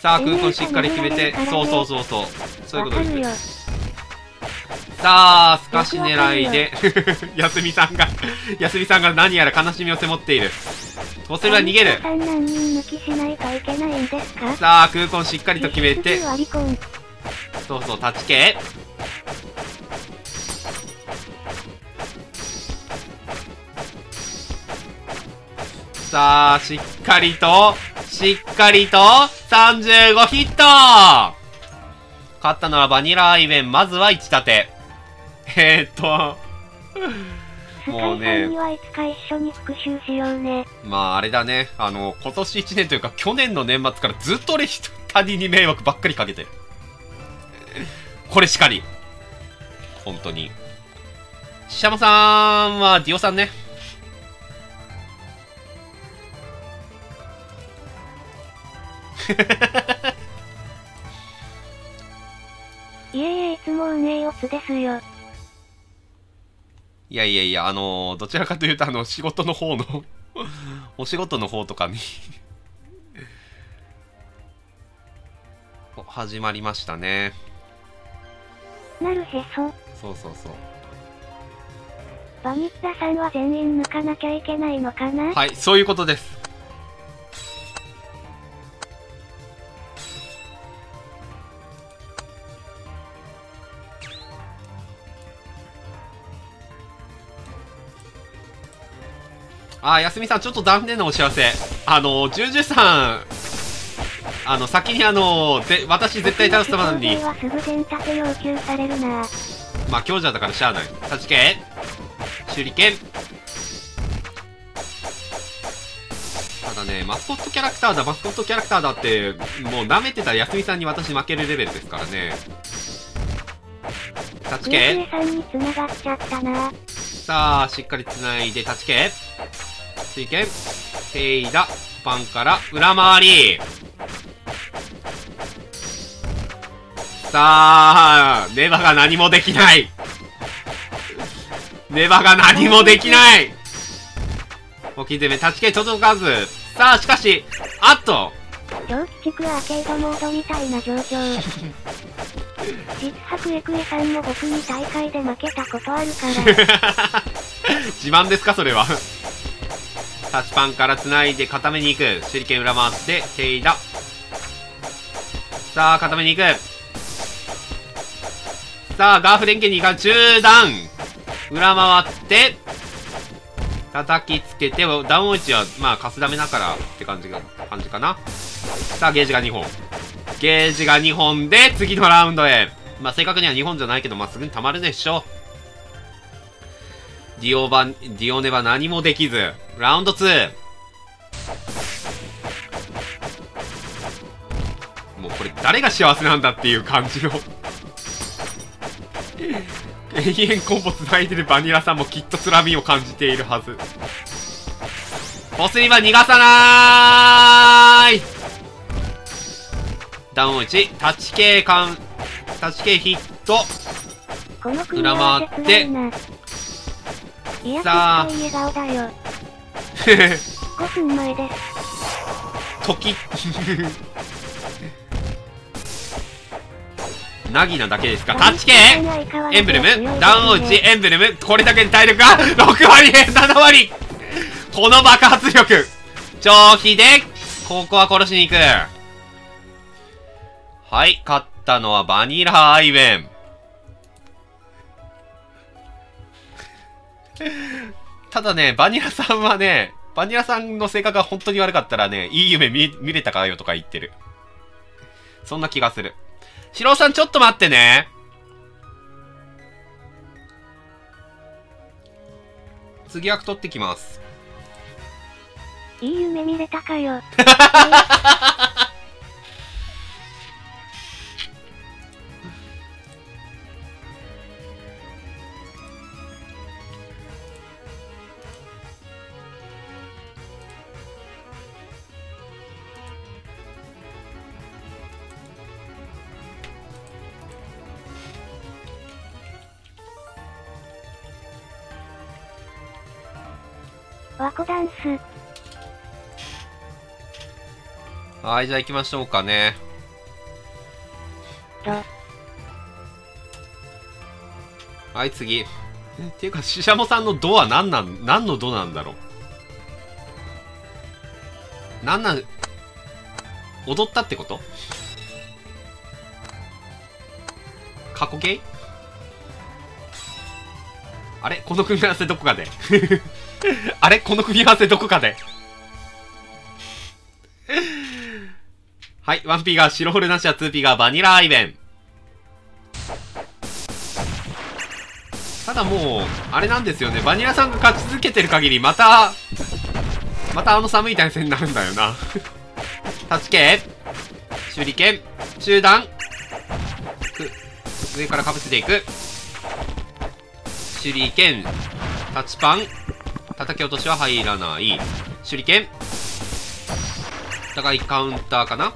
さあ空間しっかり決めてそうそうそうそうそういうことです。さあすかし狙いで。やすみさんがやすみさんが何やら悲しみを背負っている。そうすれば逃げる。さん何人抜きしないといけないんですか？さあ空間しっかりと決めて。実質割り込んそうそう立ち系さあしっかりとしっかりと35ヒット。勝ったのはバニラアイベンまずは1立てえー、っと。もうね。はいつか一緒に復習しようね。まああれだね。あの今年1年というか去年の年末からずっと俺人他人に迷惑ばっかりかけてる。これしかり。本当に。シャモさんはディオさんね。いえいえ、いつも運営四つですよ。いやいやいやあのどちらかというとあの仕事の方の お仕事の方とかにお 始まりましたね。なるへそ。そうそうそう。バニッラさんは全員抜かなきゃいけないのかな？はいそういうことですあー、やすみさん、ちょっと残念なお知らせ。あの、ジュージュさん、あの、先にあの、ぜ私絶対倒すためなのに、はすぐ全立て要求されるな。まあ、強者だからしゃあない。立ち系手裏剣。ただね、マスコットキャラクターだ、マスコットキャラクターだって、もう舐めてたら休みさんに私負けるレベルですからね。立ち上系上さんに繋がっちゃったな。さあ、しっかり繋いで立ち系水剣ペイダパンから裏回り。さあ、ネバが何もできない。ネバが何もできない。大きい攻め、立ち系届かず。さあ、しかし、あっと。超鬼畜アーケードモードみたいな状況。実白エクエさんも僕に大会で負けたことあるから。自慢ですかそれはタッチパンから繋いで固めに行く。手裏剣裏回ってテイダさあ固めに行く。さあガーフ連携に行かん。中段。裏回って叩きつけてダウン落ちはまあカスダメだからって感じが感じかな。さあゲージが2本。ゲージが2本で次のラウンドへ。まあ正確には2本じゃないけどまあすぐに溜まるでしょう。ディオバ、ディオネは何もできず。ラウンド2。もうこれ誰が幸せなんだっていう感じの。永遠コンボ繋いでるバニラさんもきっとつらみを感じているはず。ボスには逃がさないダウン1、タッチ系カン、タッチ系ヒット。この組いな。いや、さあ。絶対笑顔だよ。5分前です。時。ナギなだけですか？タッチ系エンブレム？ダウン落ちエンブレム？これだけで体力が？6割7割。この爆発力。長飛でここは殺しに行く。はい勝ったのはバニラアイウェンただねバニラさんはねバニラさんの性格が本当に悪かったらねいい夢見見れたかよとか言ってる。そんな気がする。シロウさんちょっと待ってね。次役取ってきます。いい夢見れたかよ。ワコダンス。はいじゃあ行きましょうかねど。はい、次。っていうか、ししゃもさんのドは何なん、何のドなんだろう？なんなん、踊ったってこと？過去形？あれ？この組み合わせどこかで？あれこの組み合わせどこかではい、1P が白ホルなしは 2P がバニラアイベン。ただもう、あれなんですよね。バニラさんが勝ち続けてる限り、また、またあの寒い対戦になるんだよな。タチケ手裏剣、中段、上からかぶせていく。手裏剣、タッチパン、叩き落としは入らない。手裏剣、お互いカウンターかな？も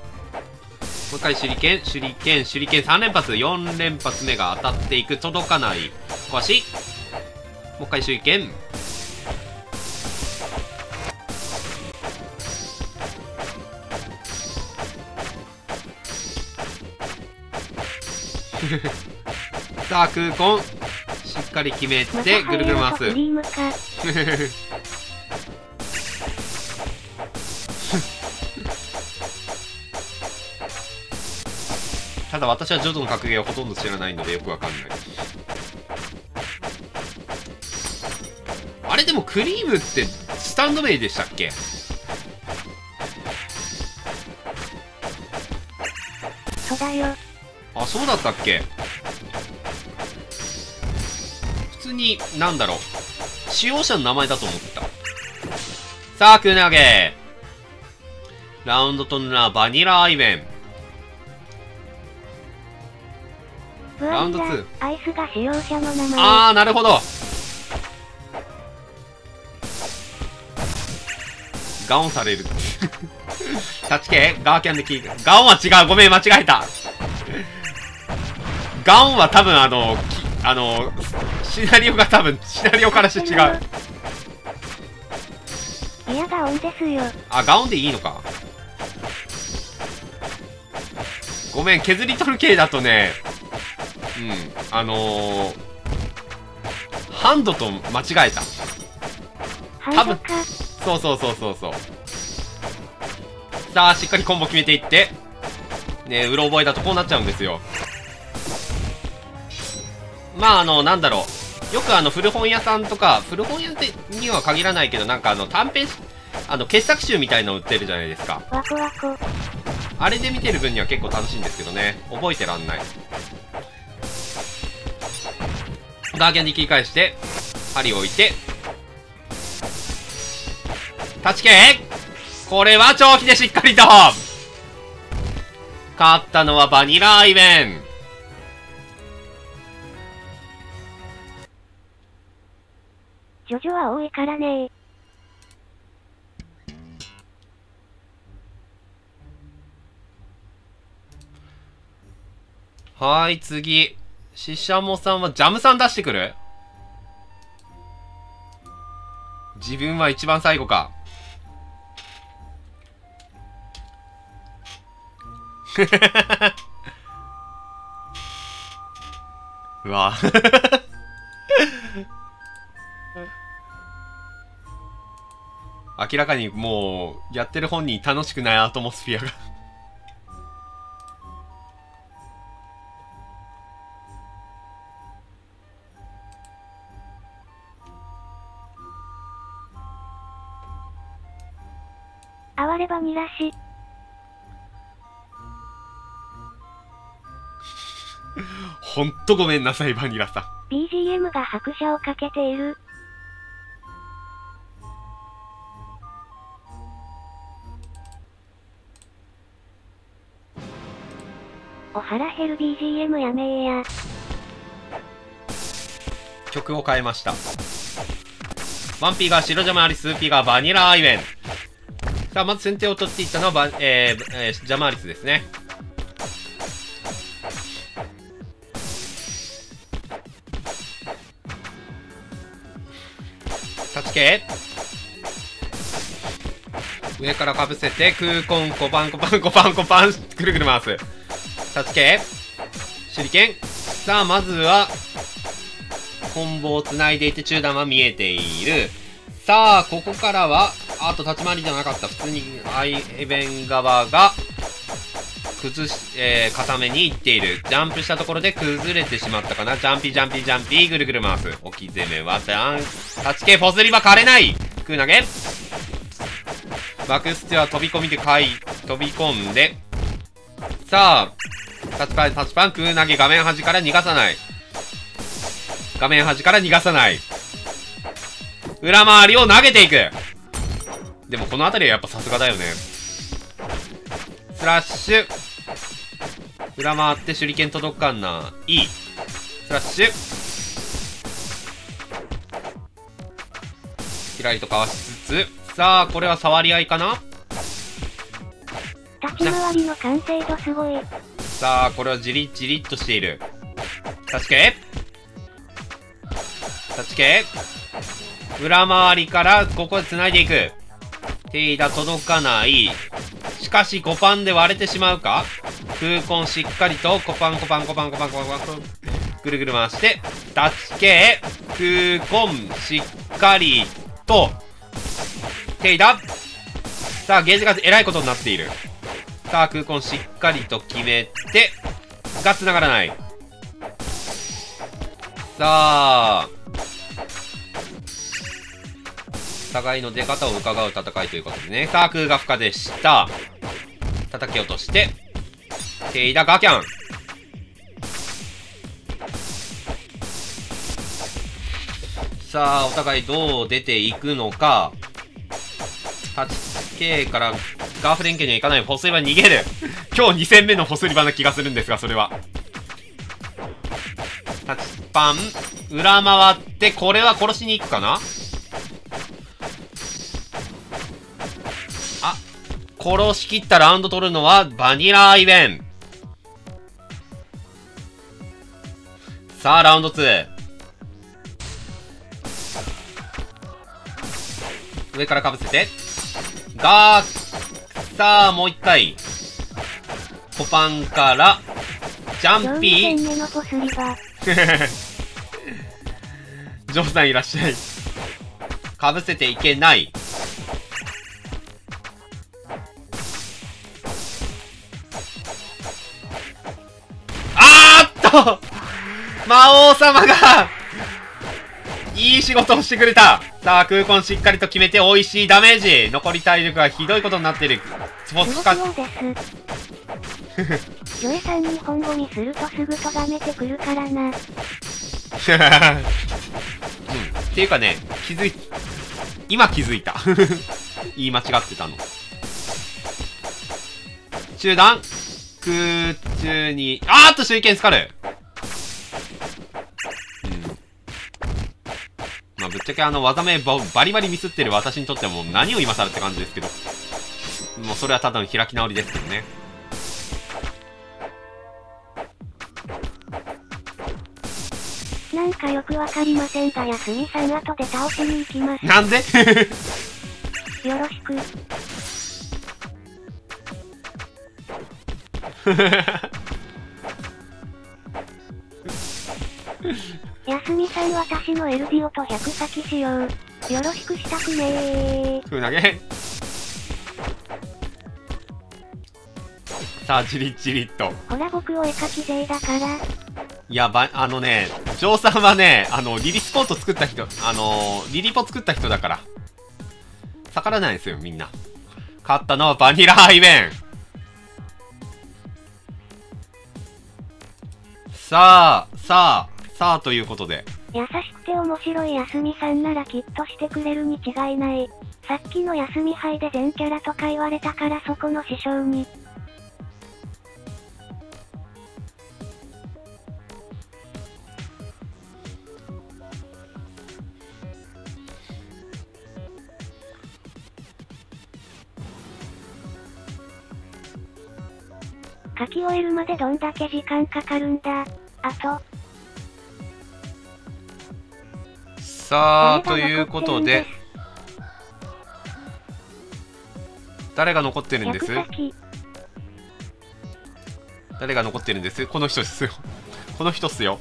う一回手裏剣、手裏剣、手裏剣3連発、4連発目が当たっていく、届かない。壊し。もう一回手裏剣。さあ、空根。しっかり決めて、ぐるぐる回す。ただ私はジョジョの格ゲーをほとんど知らないのでよくわかんないあれでもクリームってスタンド名でしたっけ？そうだよ。あそうだったっけ？通になんだろう。使用者の名前だと思った。さあクーナゲラウンドトンナーバニラアイベン。ラウンド2ラ、アイスが使用者の名前。あーなるほど。ガオンされる。タッチ系ガーキャンで聞いて。ガオンは違う。ごめん間違えた。ガオンは多分あのきあのシナリオが多分シナリオからして違う。いやがオンですよ。あガオンでいいのか。ごめん削り取る系だとねうんあのー、ハンドと間違えた。ハンドか。そうそうそうそうそう。さあしっかりコンボ決めていって。ねうろ覚えだとこうなっちゃうんですよ。まああのなんだろうよくあの古本屋さんとか古本屋ってには限らないけどなんかあの短編あの傑作集みたいの売ってるじゃないですか。ワクワク。あれで見てる分には結構楽しいんですけどね。覚えてらんない。ダーキャンディ切り返して針を置いて。タチケこれは長期でしっかりと!勝ったのはバニラアイベン。ジョジョは多いからね。はい次。ししゃもさんはジャムさん出してくる？自分は一番最後か。うわ。明らかにもうやってる本人楽しくないアトモスフィアが哀ればにらし。ほんとごめんなさいバニラさん BGM が拍車をかけている。腹減る BGM やめえや。曲を変えました。ワンピーが白ジャムアリス、ーピーがバニラアイベン。さあ、まず先手を取っていったのはバ、えーえージャムアリスですね。立ち系上からかぶせて、空コン、コパンコパンコパンコパン、くるくる回す。立ち系手裏剣。さあまずはコンボをつないでいて中段は見えている。さあここからはあと立ち回りじゃなかった。普通にアイエベン側が崩し、えー、固めに行っている。ジャンプしたところで崩れてしまったかな。ジャンピジャンピジャンピー、ぐるぐる回す。置き攻めは、ダン、タチ系、ポズリは枯れない。空投げ。バックステは飛び込みで回、飛び込んで、さあ、タッチパン、タッチパン、空投げ、画面端から逃がさない。画面端から逃がさない。裏回りを投げていくでもこの辺りはやっぱさすがだよね。スラッシュ。裏回って手裏剣届かんな。いい。スラッシュ。ひらりとかわしつつ。さあ、これは触り合いかな立ち回りの完成度すごい。さあ、これはじりじりっとしている。立ち系立ち系裏回りからここで繋いでいく。テイダ届かない。しかし5パンで割れてしまうか？空根しっかりとコパンコパンコパンコパンコパンコパンぐるぐる回してタッチ系空根しっかりと手ださあゲージがえらいことになっているさあ空根しっかりと決めてが繋がらないさあ互いの出方を伺う戦いということでね。さあ、空が負荷でした。叩き落として、ケイダガキャン。さあ、お互いどう出ていくのか。8K からガーフ連携にはいかないフォスリバ逃げる。今日2戦目のフォスリバな気がするんですが、それは。タッチパン。裏回って、これは殺しに行くかな？あ殺しきったラウンド取るのはバニラアイベン。さあ、ラウンド2。上からかぶせて。ガーさあ、もう一回。コパンから、ジャンピー。ジョーさんいらっしゃい。かぶせていけない。魔王様がいい仕事をしてくれたさあ、空根しっかりと決めて美味しいダメージ残り体力がひどいことになっている。スポスカ。ジョエさん日本語にするとすぐとがめてくるからな。うん。っていうかね、気づい、今気づいた。言い間違ってたの。中段空中に、あーっと手裏剣スカルまあ、ぶっちゃけあの、技名バリバリミスってる私にとってはもう何を今更って感じですけど。もうそれはただの開き直りですけどね。なんかよくわかりませんが、やすみさん後で倒しに行きます。なんで？よろしく。やすみさん私のエルディオと100先しよう。よろしくしたくねー。ふ投げ。さあ、じりじりっと。ほら僕お絵描き勢だから。いや、ば、あのね、ジョーさんはね、あの、リリスポート作った人、あのリリポ作った人だから。逆らないですよ、みんな。勝ったのはバニラハイベン。さあ、さあ、ということで。優しくて面白い休みさんならきっとしてくれるに違いない。さっきの休み杯で全キャラとか言われたからそこの師匠に。書き終えるまでどんだけ時間かかるんだ。あと、さあ、ということで、誰が残ってるんです？誰が残ってるんです？この人ですよ。この人っすよ。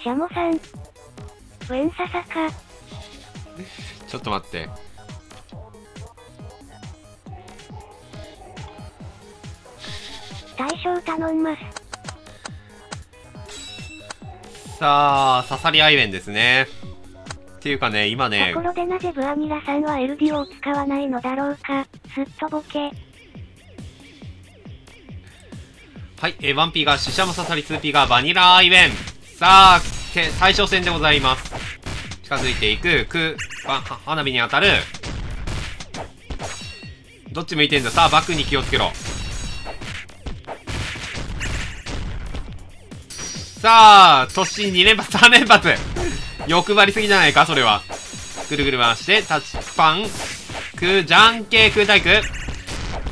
シャモさん。ウェンササカ。ちょっと待って大将頼んます。さあ刺さりアイベンですねっていうかね今ねところでなぜブアニラさんは LD を使わないのだろうか。すっとぼけ。はい、えー、1P がシシャモ刺さり 2P がバニラアイベンさあけ最小戦でございます近づいていくくばは花火に当たるどっち向いてんだ？さあバックに気をつけろさあ突進2連発3連発。欲張りすぎじゃないかそれは。ぐるぐる回してタッチパンクジャンケー空対空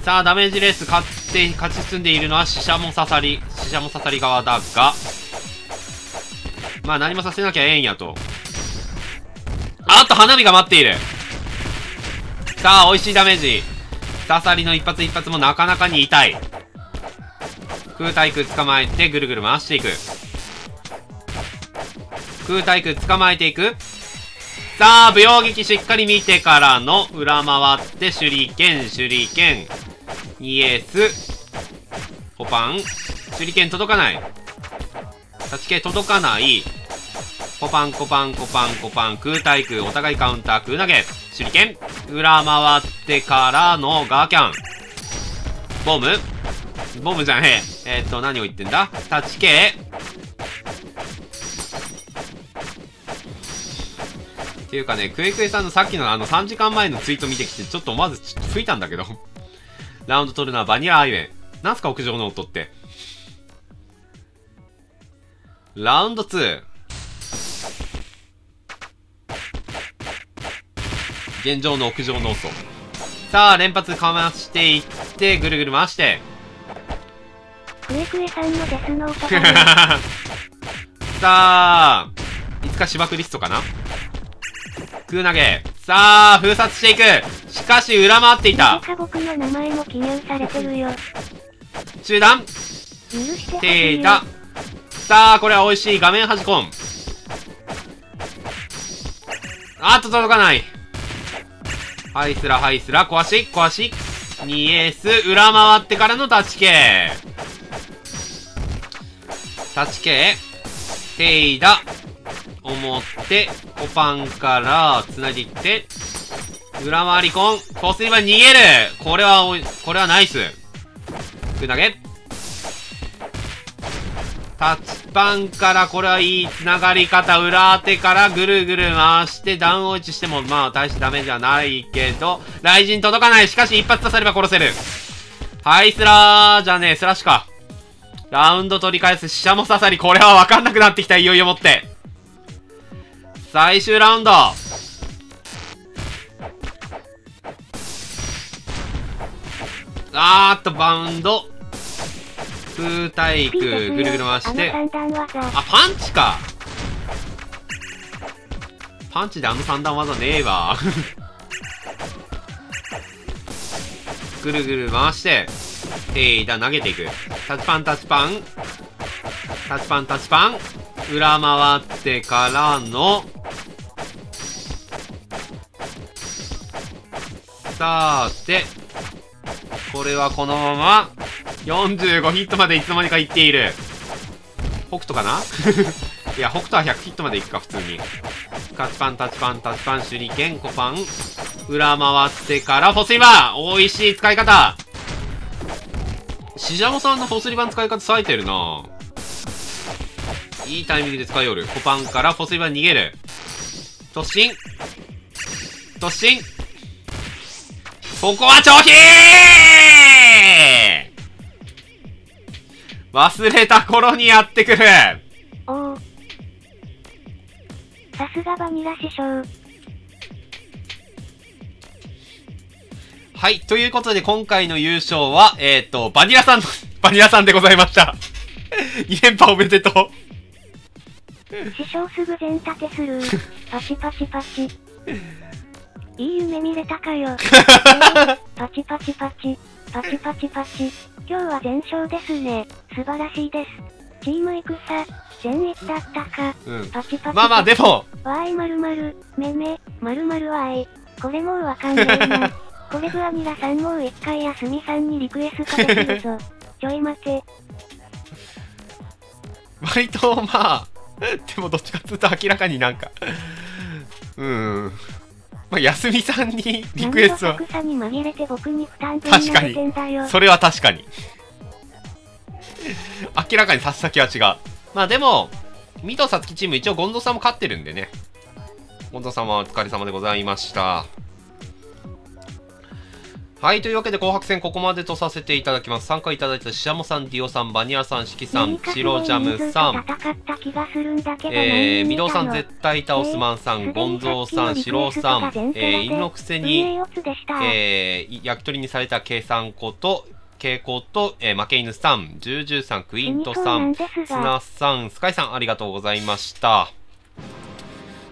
さあダメージレース勝って勝ち進んでいるのは死者も刺さり死者も刺さり側だが。まあ何もさせなきゃええんやと。あっと花火が待っている。さあ美味しいダメージ。刺さりの一発一発もなかなかに痛い。空対空捕まえてぐるぐる回していく。空対空捕まえていく。さあ、舞踊劇しっかり見てからの裏回って手裏剣、手裏剣、2エス、ポパン、手裏剣届かない。立ち系届かない。コパンコパンコパンコパン空対空お互いカウンター空投げ。手裏剣裏回ってからのガーキャン。ボム。ボムじゃねえ。えー、っと何を言ってんだ？立ち系っていうかね、クエクエさんのさっきのあの3時間前のツイート見てきて、ちょっとまず吹いたんだけど。ラウンド取るのはバニラアイウェン。なんすか屋上の音って。ラウンド2。現状の屋上の音。さあ、連発かましていって、ぐるぐる回して。クエクエさんのデスノート さあ、いつか芝クリストかな？空投げ。さあ、封殺していく。しかし、裏回っていた。なぜか僕の名前も記入されてるよ。中断。ていた。さあ、これは美味しい。画面端コン。あっと、届かない。ハイスラ、ハイスラ、壊し、壊し。2エース、裏回ってからのタッチ系。タッチ系。ていだ。思って、コパンから繋いでいって、裏回りコン、コスリバ逃げるこれはお、これはナイス。空投げ。タッチパンからこれはいい繋がり方、裏当てからぐるぐる回してダウン落ちしてもまあ大してダメじゃないけど、雷神届かないしかし一発刺されば殺せるハイスラーじゃねえ、スラッシュか。ラウンド取り返す死者も刺さり、これはわかんなくなってきた、いよいよもって。最終ラウンドあーっと、バウンド。空対空、ぐるぐる回して。あ。パンチかパンチであの三段技ねえわ。ぐるぐる回して、えいだ、投げていく。タッチパン、タッチパン。タッチパン、タッチパン。裏回ってからの、さーて、これはこのまま、45ヒットまでいつの間にかいっている。北斗かな？いや、北斗は100ヒットまでいくか、普通に。タッチパン、タッチパン、タッチパン、手裏剣、コパン。裏回ってから、フォスリバー美味しい使い方シジャモさんのフォスリバーの使い方冴えてるないいタイミングで使いよる。コパンからフォスリバー逃げる。突進突進ここは長飛忘れた頃にやってくるおお。さすがバニラ師匠。はい。ということで、今回の優勝は、えっ、ー、と、バニラさんの、バニラさんでございました。2連覇おめでとう。師匠すぐ全立てする。パチパチパチ。いい夢見れたかよ。パチパチパチ、パチパチパチ。今日は全勝ですね。素晴らしいです。チーム戦、全一だったか。うん。パチパチ。まあまあ、でも、わーいまるまる、めめ、まるまるわーい。これもうわかんないな。これブアニラさんもう一回休みさんにリクエストできるぞ。ちょい待て。割とまあ、でもどっちかっていうと明らかになんか、うん。まあ、休みさんにリクエストは何、とさに紛れて僕に負担分になれてんだよ。それは確かに。明らかにさす先は違う。まあでも、ミトサツキチーム一応ゴンドさんも勝ってるんでね。ゴンドさんはお疲れ様でございました。はい、というわけで紅白戦ここまでとさせていただきます。参加いただいたシシャモさん、ディオさん、バニラさん、シキさん、チロジャムさん、えー、何ミドウさん、絶対倒すマンさん、ゴンゾーさん、シローさん、えー、犬のくせに、えー、焼き鳥にされた計算子と、傾向と、えー、負け犬さん、ジュージューさん、クイントさん、スがナさん、スカイさん、ありがとうございました。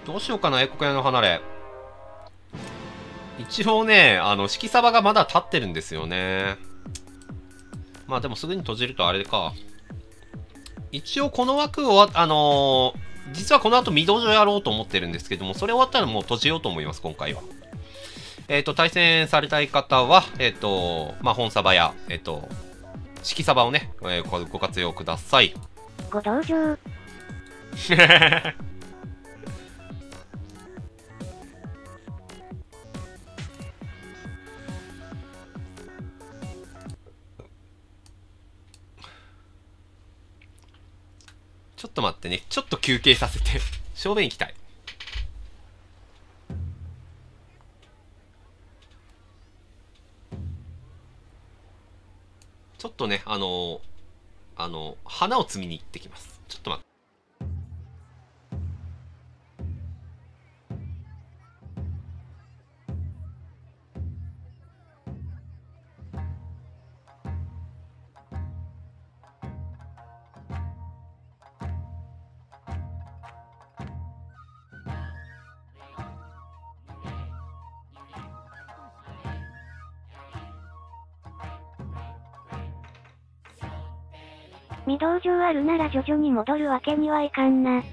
どうしようかな、英国屋の離れ。一応ね、あの、式サバがまだ立ってるんですよね。まあでもすぐに閉じるとあれか。一応この枠終わ、あのー実はこの後、ミドジョやろうと思ってるんですけども、それ終わったらもう閉じようと思います、今回は。えっ、と、対戦されたい方は、えっ、と、まあ、本サバや、えっ、と、式サバをね、えご活用ください。ご登場。ちょっと待ってね。ちょっと休憩させて。正面行きたい。ちょっとね、あのあの花を摘みに行ってきます。ちょっと待って。御堂城あるなら徐々に戻るわけにはいかんな。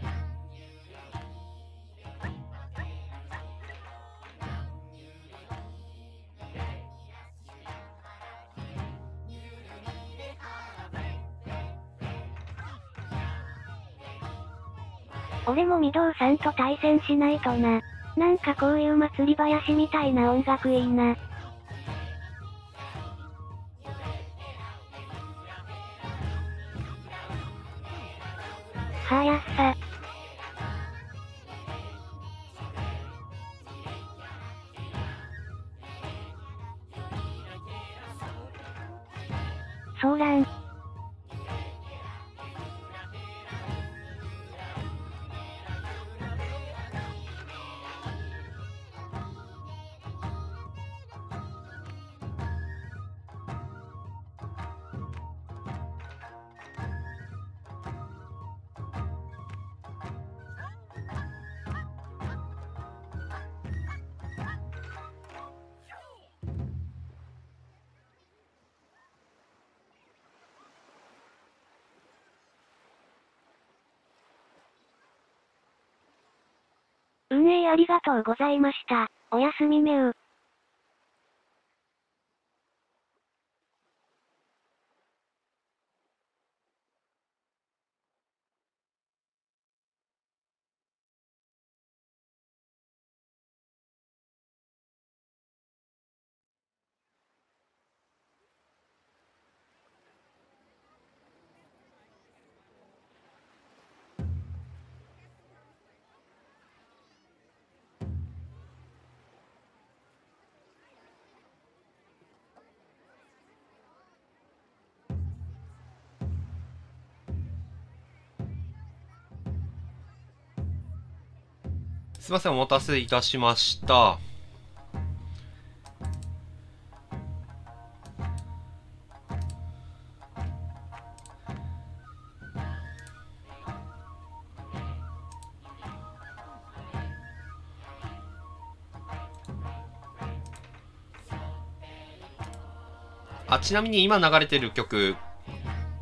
俺も御堂さんと対戦しないとな。なんかこういう祭り林みたいな音楽いいな。あやっさ。運営ありがとうございました。おやすみめう。すいません、お待たせいたしました。あちなみに今流れてる曲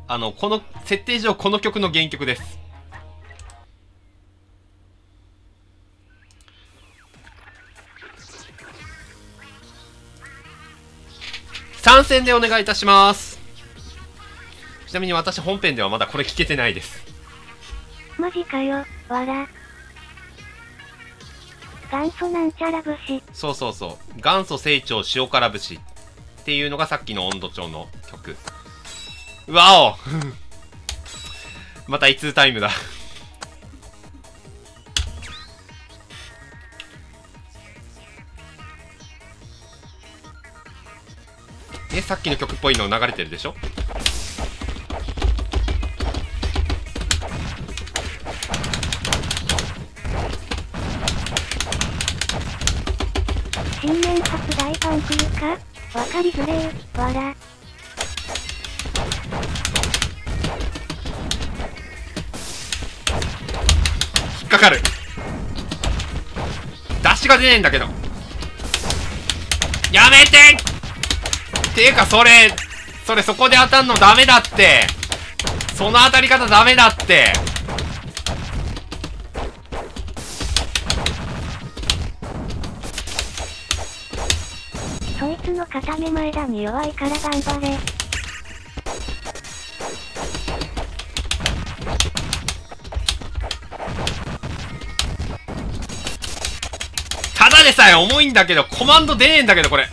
あのこの設定上この曲の原曲です戦でお願いいたします。ちなみに私本編ではまだこれ聞けてないです。マジかよ、わら。元祖なんちゃら節。そうそうそう。元祖成長塩辛節。っていうのがさっきの温度調の曲。うわお。また一通タイムだえさっきの曲っぽいの流れてるでしょ？新年初大パン来るかわかりづれー、わら。引っかかる。ダッシュが出ねえんだけど。やめてていうかそれそれそこで当たんのダメだって。その当たり方ダメだって。そいつの固め前だに弱いから頑張れ。ただでさえ重いんだけどコマンド出ねえんだけどこれ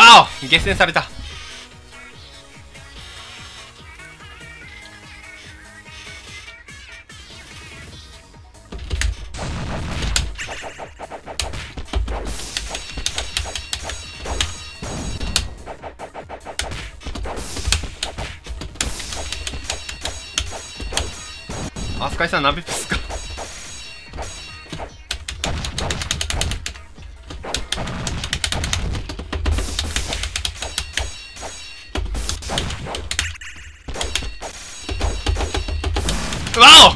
わお下船された。あスカイさん鍋で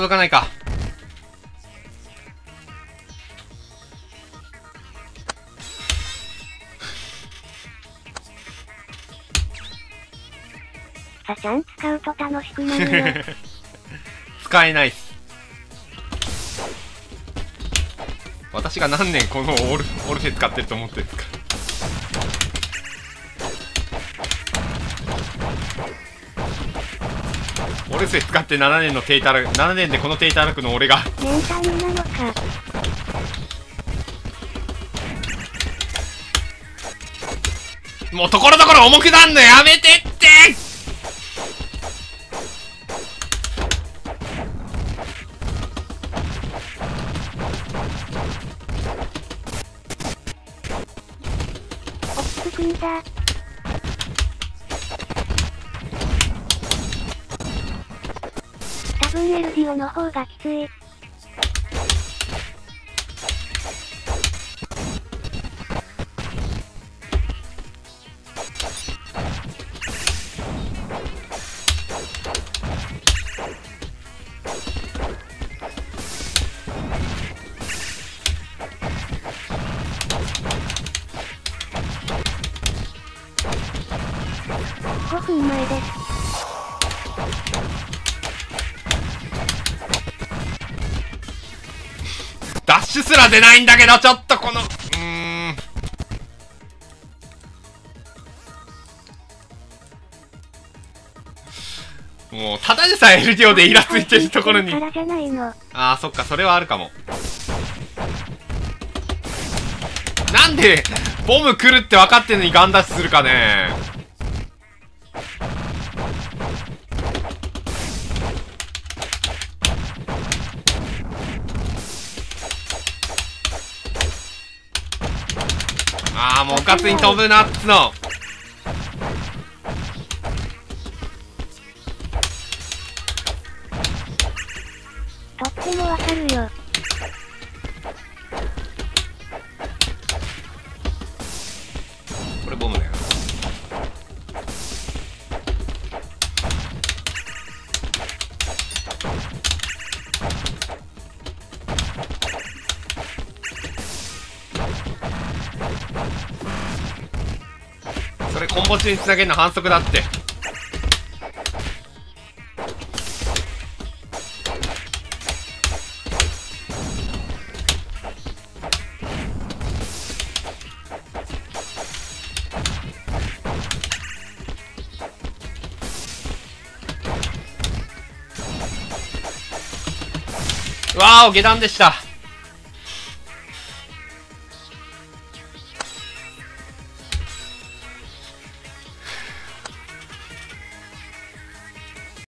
届かないか。さちゃん使うと楽しくなるよ。使えない。っす私が何年このオルオルフェ使ってると思ってるんですか？オルフェ使って7年の低たらく7年でこの低たらくの俺が年単位なのか。もうところどころ重くなんのやめてがきつい。ッシュすら出ないんだけどちょっとこのうーんもうただでさえ LDO でイラついてるところにからじゃないの。あそっかそれはあるかもなんでボム来るって分かってんのにガンダッシュするかねああもにつなげるの反則だって。わーお下段でした。